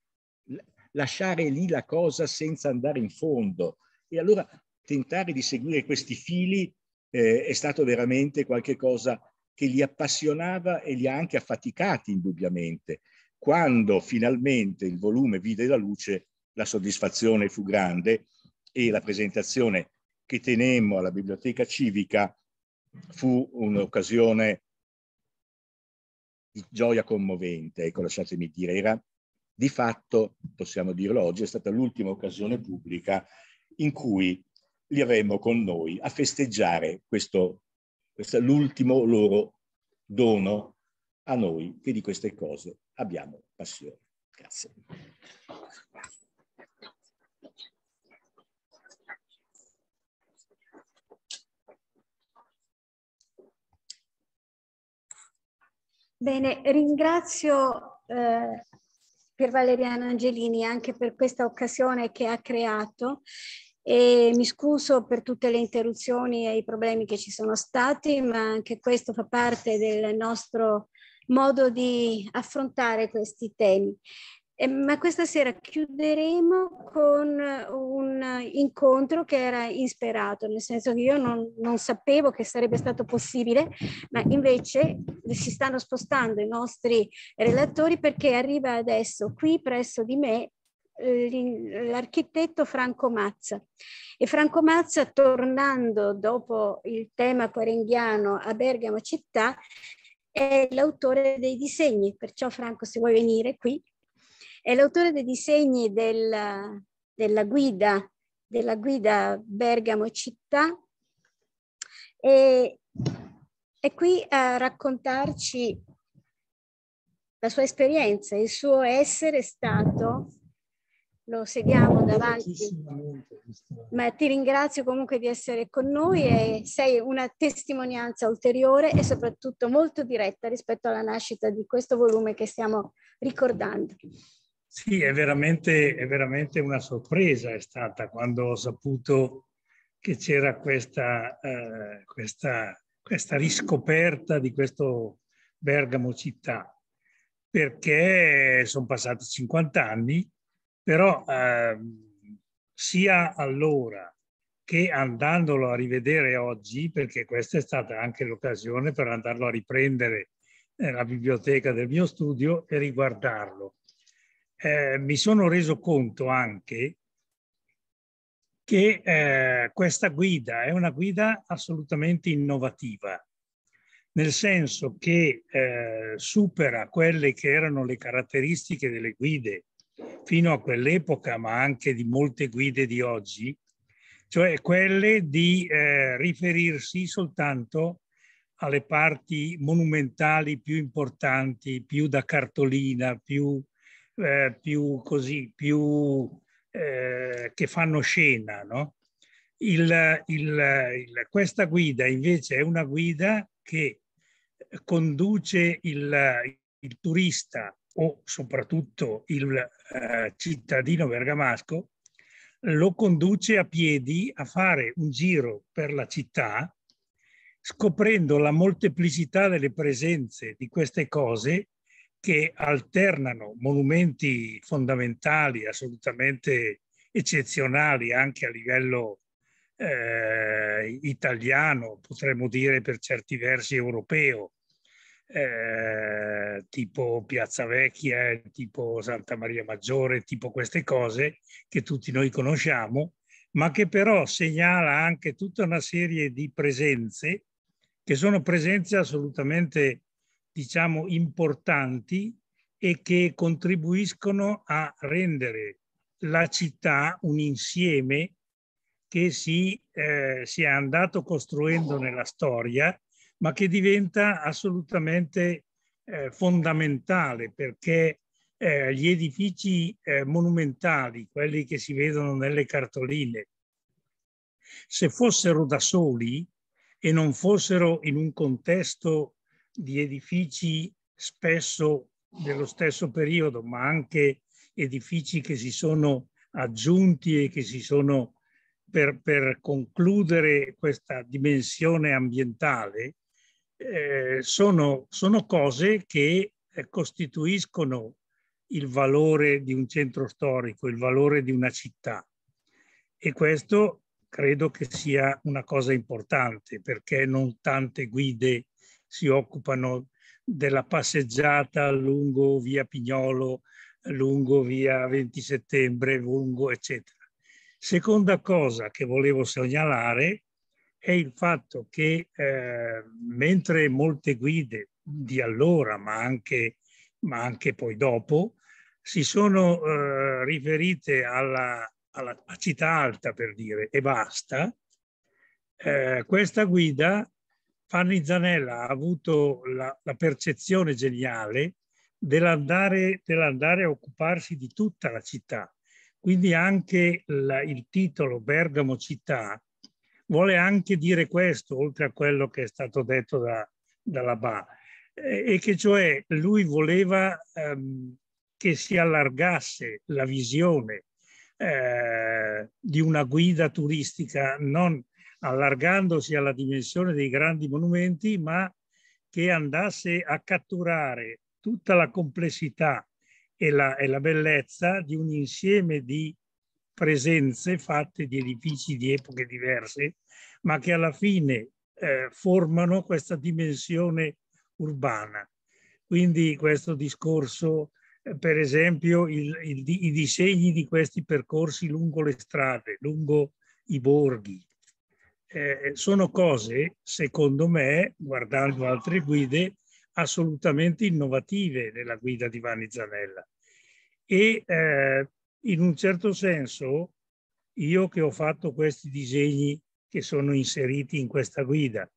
lasciare lì la cosa senza andare in fondo. E allora tentare di seguire questi fili eh, è stato veramente qualcosa che li appassionava e li ha anche affaticati indubbiamente. Quando finalmente il volume vide la luce, la soddisfazione fu grande e la presentazione che tenemmo alla biblioteca civica fu un'occasione di gioia commovente, ecco lasciatemi dire, era di fatto, possiamo dirlo oggi, è stata l'ultima occasione pubblica in cui li avremmo con noi a festeggiare questo questo è l'ultimo loro dono a noi che di queste cose abbiamo passione. Grazie. Bene, ringrazio eh, Pier Valeriano Angelini anche per questa occasione che ha creato e mi scuso per tutte le interruzioni e i problemi che ci sono stati, ma anche questo fa parte del nostro modo di affrontare questi temi. Eh, ma questa sera chiuderemo con un incontro che era insperato, nel senso che io non, non, sapevo che sarebbe stato possibile, ma invece si stanno spostando i nostri relatori perché arriva adesso qui presso di me l'architetto Franco Mazza. E Franco Mazza, tornando dopo il tema quarenghiano a Bergamo città, è l'autore dei disegni, perciò Franco se vuoi venire qui, è l'autore dei disegni del, della, guida, della guida Bergamo città e è qui a raccontarci la sua esperienza, il suo essere stato lo seguiamo davanti. Ma ti ringrazio comunque di essere con noi e sei una testimonianza ulteriore e soprattutto molto diretta rispetto alla nascita di questo volume che stiamo ricordando. Sì, è veramente, è veramente una sorpresa è stata quando ho saputo che c'era questa, eh, questa, questa riscoperta di questo Bergamo città, perché sono passati 50 anni però eh, sia allora che andandolo a rivedere oggi, perché questa è stata anche l'occasione per andarlo a riprendere nella biblioteca del mio studio e riguardarlo. Eh, mi sono reso conto anche che eh, questa guida è una guida assolutamente innovativa, nel senso che eh, supera quelle che erano le caratteristiche delle guide fino a quell'epoca, ma anche di molte guide di oggi, cioè quelle di eh, riferirsi soltanto alle parti monumentali più importanti, più da cartolina, più, eh, più così, più eh, che fanno scena. No? Il, il, il, questa guida invece è una guida che conduce il, turista o soprattutto il eh, cittadino bergamasco lo conduce a piedi a fare un giro per la città scoprendo la molteplicità delle presenze di queste cose che alternano monumenti fondamentali assolutamente eccezionali anche a livello eh, italiano, potremmo dire per certi versi europeo, eh, tipo Piazza Vecchia, tipo Santa Maria Maggiore, tipo queste cose che tutti noi conosciamo, ma che però segnala anche tutta una serie di presenze che sono presenze assolutamente, diciamo, importanti e che contribuiscono a rendere la città un insieme che si, eh, si è andato costruendo nella storia ma che diventa assolutamente eh, fondamentale perché eh, gli edifici eh, monumentali, quelli che si vedono nelle cartoline, se fossero da soli e non fossero in un contesto di edifici spesso dello stesso periodo, ma anche edifici che si sono aggiunti e che si sono per, per concludere questa dimensione ambientale, eh, sono, sono, cose che eh, costituiscono il valore di un centro storico, il valore di una città. E questo credo che sia una cosa importante perché non tante guide si occupano della passeggiata lungo via Pignolo, lungo via 20 settembre, lungo eccetera. Seconda cosa che volevo segnalare è il fatto che eh, mentre molte guide di allora, ma anche, ma anche poi dopo, si sono eh, riferite alla, alla città alta, per dire, e basta, eh, questa guida Fanny Zanella ha avuto la, la percezione geniale dell'andare, dell'andare, a occuparsi di tutta la città. Quindi anche la, il titolo Bergamo città vuole anche dire questo, oltre a quello che è stato detto da, dalla Ba, e che cioè lui voleva ehm, che si allargasse la visione eh, di una guida turistica, non allargandosi alla dimensione dei grandi monumenti, ma che andasse a catturare tutta la complessità e la, e la bellezza di un insieme di presenze fatte di edifici di epoche diverse, ma che alla fine eh, formano questa dimensione urbana. Quindi questo discorso, eh, per esempio, il, il, i disegni di questi percorsi lungo le strade, lungo i borghi, eh, sono cose, secondo me, guardando altre guide, assolutamente innovative nella guida di Vanni Zanella. E eh, in un certo senso, io che ho fatto questi disegni che sono inseriti in questa guida,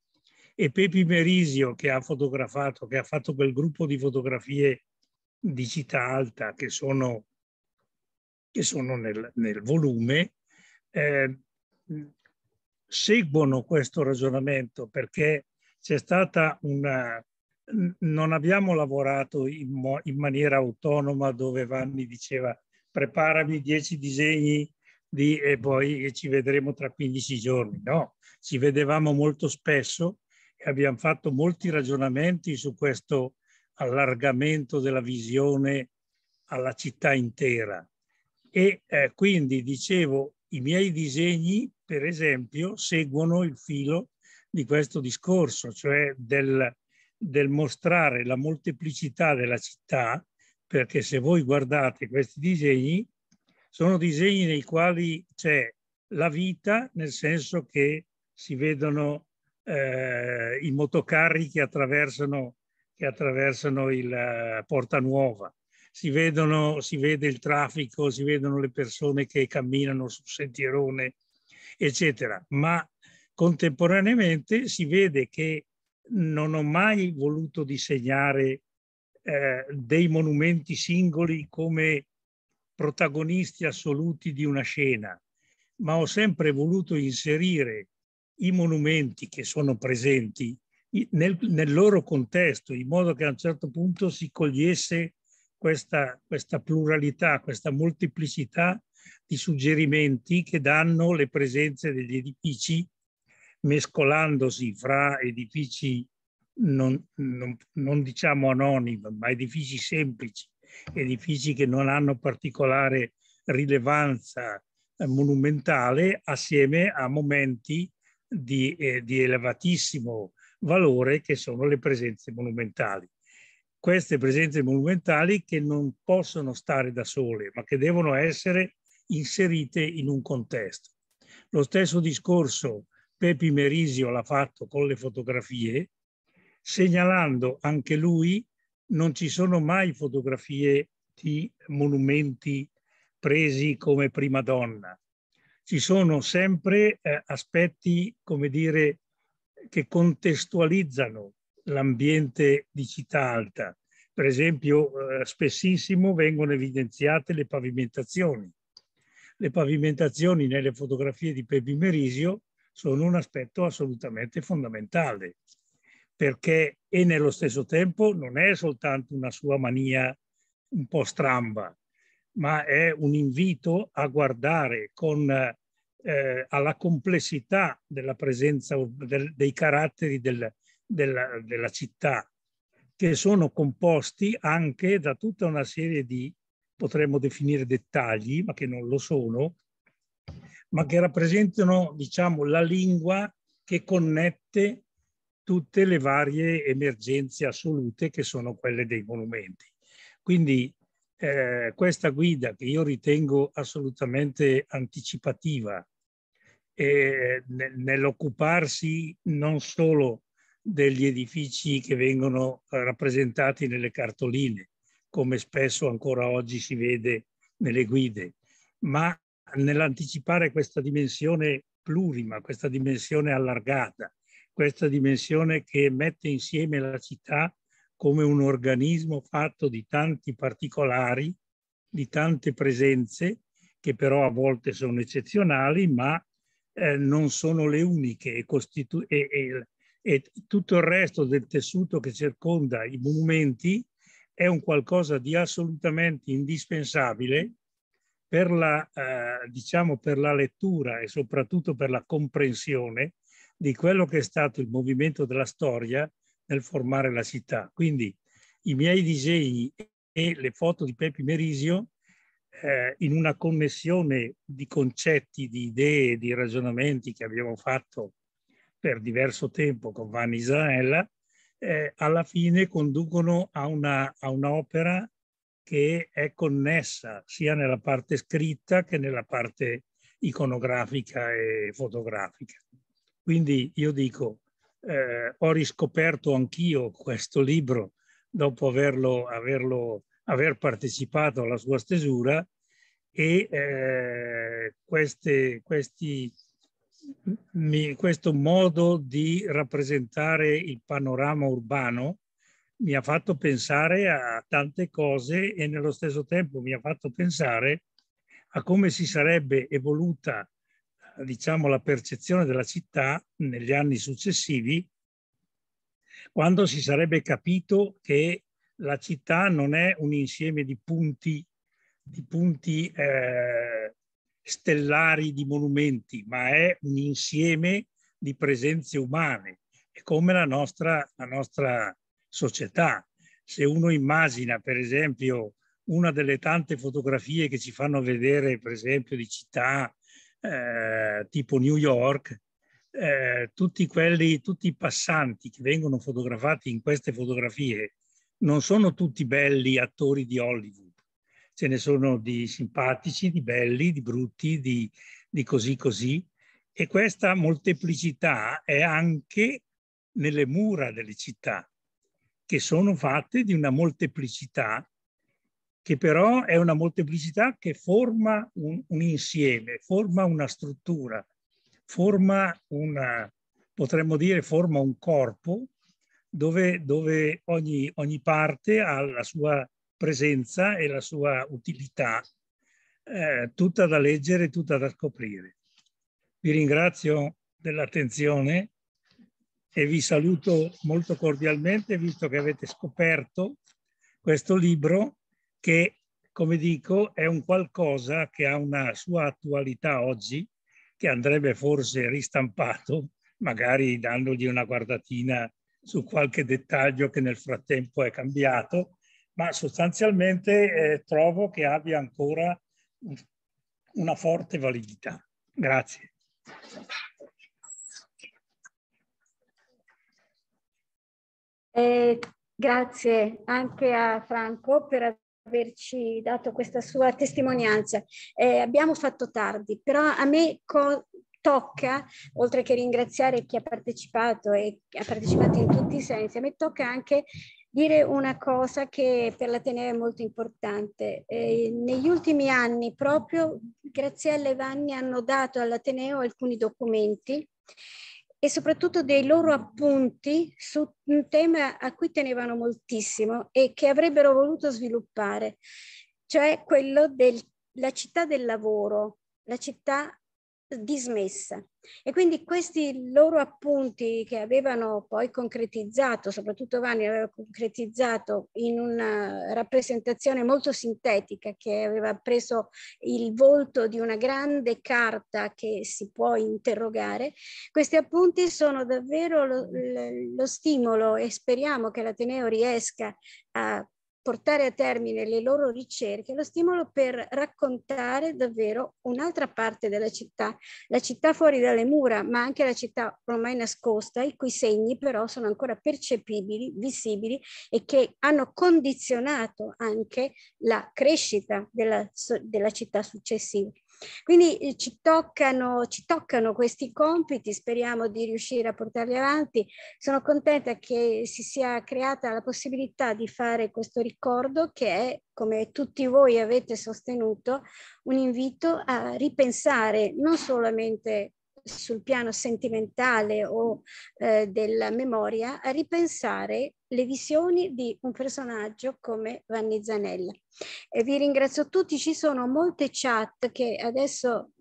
e Pepi Merisio che ha fotografato, che ha fatto quel gruppo di fotografie di città alta che sono, che sono nel, nel volume, eh, seguono questo ragionamento perché c'è stata una... Non abbiamo lavorato in, in maniera autonoma dove Vanni diceva preparami dieci disegni di, e poi ci vedremo tra 15 giorni. No, ci vedevamo molto spesso e abbiamo fatto molti ragionamenti su questo allargamento della visione alla città intera. E eh, quindi dicevo, i miei disegni, per esempio, seguono il filo di questo discorso, cioè del, del mostrare la molteplicità della città, perché se voi guardate questi disegni, sono disegni nei quali c'è la vita, nel senso che si vedono eh, i motocarri che attraversano, che attraversano il uh, Porta Nuova, si, vedono, si vede il traffico, si vedono le persone che camminano sul sentierone, eccetera. Ma contemporaneamente si vede che non ho mai voluto disegnare eh, dei monumenti singoli come protagonisti assoluti di una scena, ma ho sempre voluto inserire i monumenti che sono presenti nel, nel, loro contesto, in modo che a un certo punto si cogliesse questa, questa pluralità, questa molteplicità di suggerimenti che danno le presenze degli edifici mescolandosi fra edifici non, non, non, diciamo anonimi, ma edifici semplici, edifici che non hanno particolare rilevanza eh, monumentale, assieme a momenti di, eh, di elevatissimo valore che sono le presenze monumentali queste presenze monumentali che non possono stare da sole, ma che devono essere inserite in un contesto. Lo stesso discorso Pepi Merisio l'ha fatto con le fotografie, segnalando anche lui non ci sono mai fotografie di monumenti presi come prima donna. Ci sono sempre eh, aspetti, come dire, che contestualizzano l'ambiente di città alta. Per esempio, eh, spessissimo vengono evidenziate le pavimentazioni. Le pavimentazioni nelle fotografie di Pepi Merisio sono un aspetto assolutamente fondamentale, perché e nello stesso tempo non è soltanto una sua mania un po' stramba, ma è un invito a guardare con, eh, alla complessità della presenza del, dei caratteri del, della, della città, che sono composti anche da tutta una serie di, potremmo definire dettagli, ma che non lo sono, ma che rappresentano, diciamo, la lingua che connette tutte le varie emergenze assolute che sono quelle dei monumenti. Quindi eh, questa guida che io ritengo assolutamente anticipativa eh, nell'occuparsi non solo degli edifici che vengono rappresentati nelle cartoline, come spesso ancora oggi si vede nelle guide, ma nell'anticipare questa dimensione plurima, questa dimensione allargata, questa dimensione che mette insieme la città come un organismo fatto di tanti particolari, di tante presenze, che però a volte sono eccezionali, ma eh, non sono le uniche e, e, e, e tutto il resto del tessuto che circonda i monumenti è un qualcosa di assolutamente indispensabile per la, eh, diciamo, per la lettura e soprattutto per la comprensione di quello che è stato il movimento della storia nel formare la città. Quindi i miei disegni e le foto di Pepi Merisio eh, in una connessione di concetti, di idee, di ragionamenti che abbiamo fatto per diverso tempo con Vanni Zanella, eh, alla fine conducono a, a un'opera che è connessa sia nella parte scritta che nella parte iconografica e fotografica. Quindi io dico, eh, ho riscoperto anch'io questo libro dopo averlo, averlo, aver partecipato alla sua stesura e eh, queste, questi, mi, questo modo di rappresentare il panorama urbano mi ha fatto pensare a tante cose e nello stesso tempo mi ha fatto pensare a come si sarebbe evoluta diciamo, la percezione della città negli anni successivi, quando si sarebbe capito che la città non è un insieme di punti, di punti eh, stellari di monumenti, ma è un insieme di presenze umane, è come la nostra, la nostra società. Se uno immagina, per esempio, una delle tante fotografie che ci fanno vedere, per esempio, di città eh, tipo New York, eh, tutti quelli, tutti i passanti che vengono fotografati in queste fotografie non sono tutti belli attori di Hollywood, ce ne sono di simpatici, di belli, di brutti, di, di così così. E questa molteplicità è anche nelle mura delle città, che sono fatte di una molteplicità che però è una molteplicità che forma un, un insieme, forma una struttura, forma una, potremmo dire, forma un corpo dove, dove ogni, ogni, parte ha la sua presenza e la sua utilità, eh, tutta da leggere, tutta da scoprire. Vi ringrazio dell'attenzione e vi saluto molto cordialmente, visto che avete scoperto questo libro che, come dico, è un qualcosa che ha una sua attualità oggi, che andrebbe forse ristampato, magari dandogli una guardatina su qualche dettaglio che nel frattempo è cambiato, ma sostanzialmente eh, trovo che abbia ancora una forte validità. Grazie. Eh, grazie anche a Franco per averci dato questa sua testimonianza. Eh, abbiamo fatto tardi, però a me tocca, oltre che ringraziare chi ha partecipato e ha partecipato in tutti i sensi, a me tocca anche dire una cosa che per l'Ateneo è molto importante. Eh, negli ultimi anni proprio Graziella e Vanni hanno dato all'Ateneo alcuni documenti e soprattutto dei loro appunti su un tema a cui tenevano moltissimo e che avrebbero voluto sviluppare, cioè quello della città del lavoro, la città dismessa. E quindi questi loro appunti che avevano poi concretizzato, soprattutto Vanni aveva concretizzato in una rappresentazione molto sintetica che aveva preso il volto di una grande carta che si può interrogare, questi appunti sono davvero lo, lo stimolo e speriamo che l'Ateneo riesca a portare a termine le loro ricerche, lo stimolo per raccontare davvero un'altra parte della città, la città fuori dalle mura, ma anche la città ormai nascosta, i cui segni però sono ancora percepibili, visibili e che hanno condizionato anche la crescita della, della città successiva. Quindi eh, ci toccano, ci toccano questi compiti, speriamo di riuscire a portarli avanti. Sono contenta che si sia creata la possibilità di fare questo ricordo che è, come tutti voi avete sostenuto, un invito a ripensare non solamente sul piano sentimentale o eh, della memoria a ripensare le visioni di un personaggio come Vanni Zanella. E vi ringrazio tutti, ci sono molte chat che adesso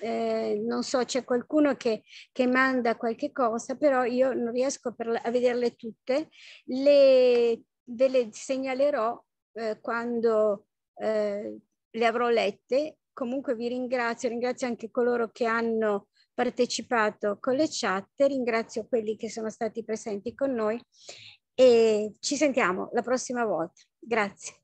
eh, non so, c'è qualcuno che, che, manda qualche cosa, però io non riesco per, a vederle tutte, le, ve le segnalerò eh, quando eh, le avrò lette. Comunque vi ringrazio, ringrazio anche coloro che hanno partecipato con le chat, ringrazio quelli che sono stati presenti con noi e ci sentiamo la prossima volta. Grazie.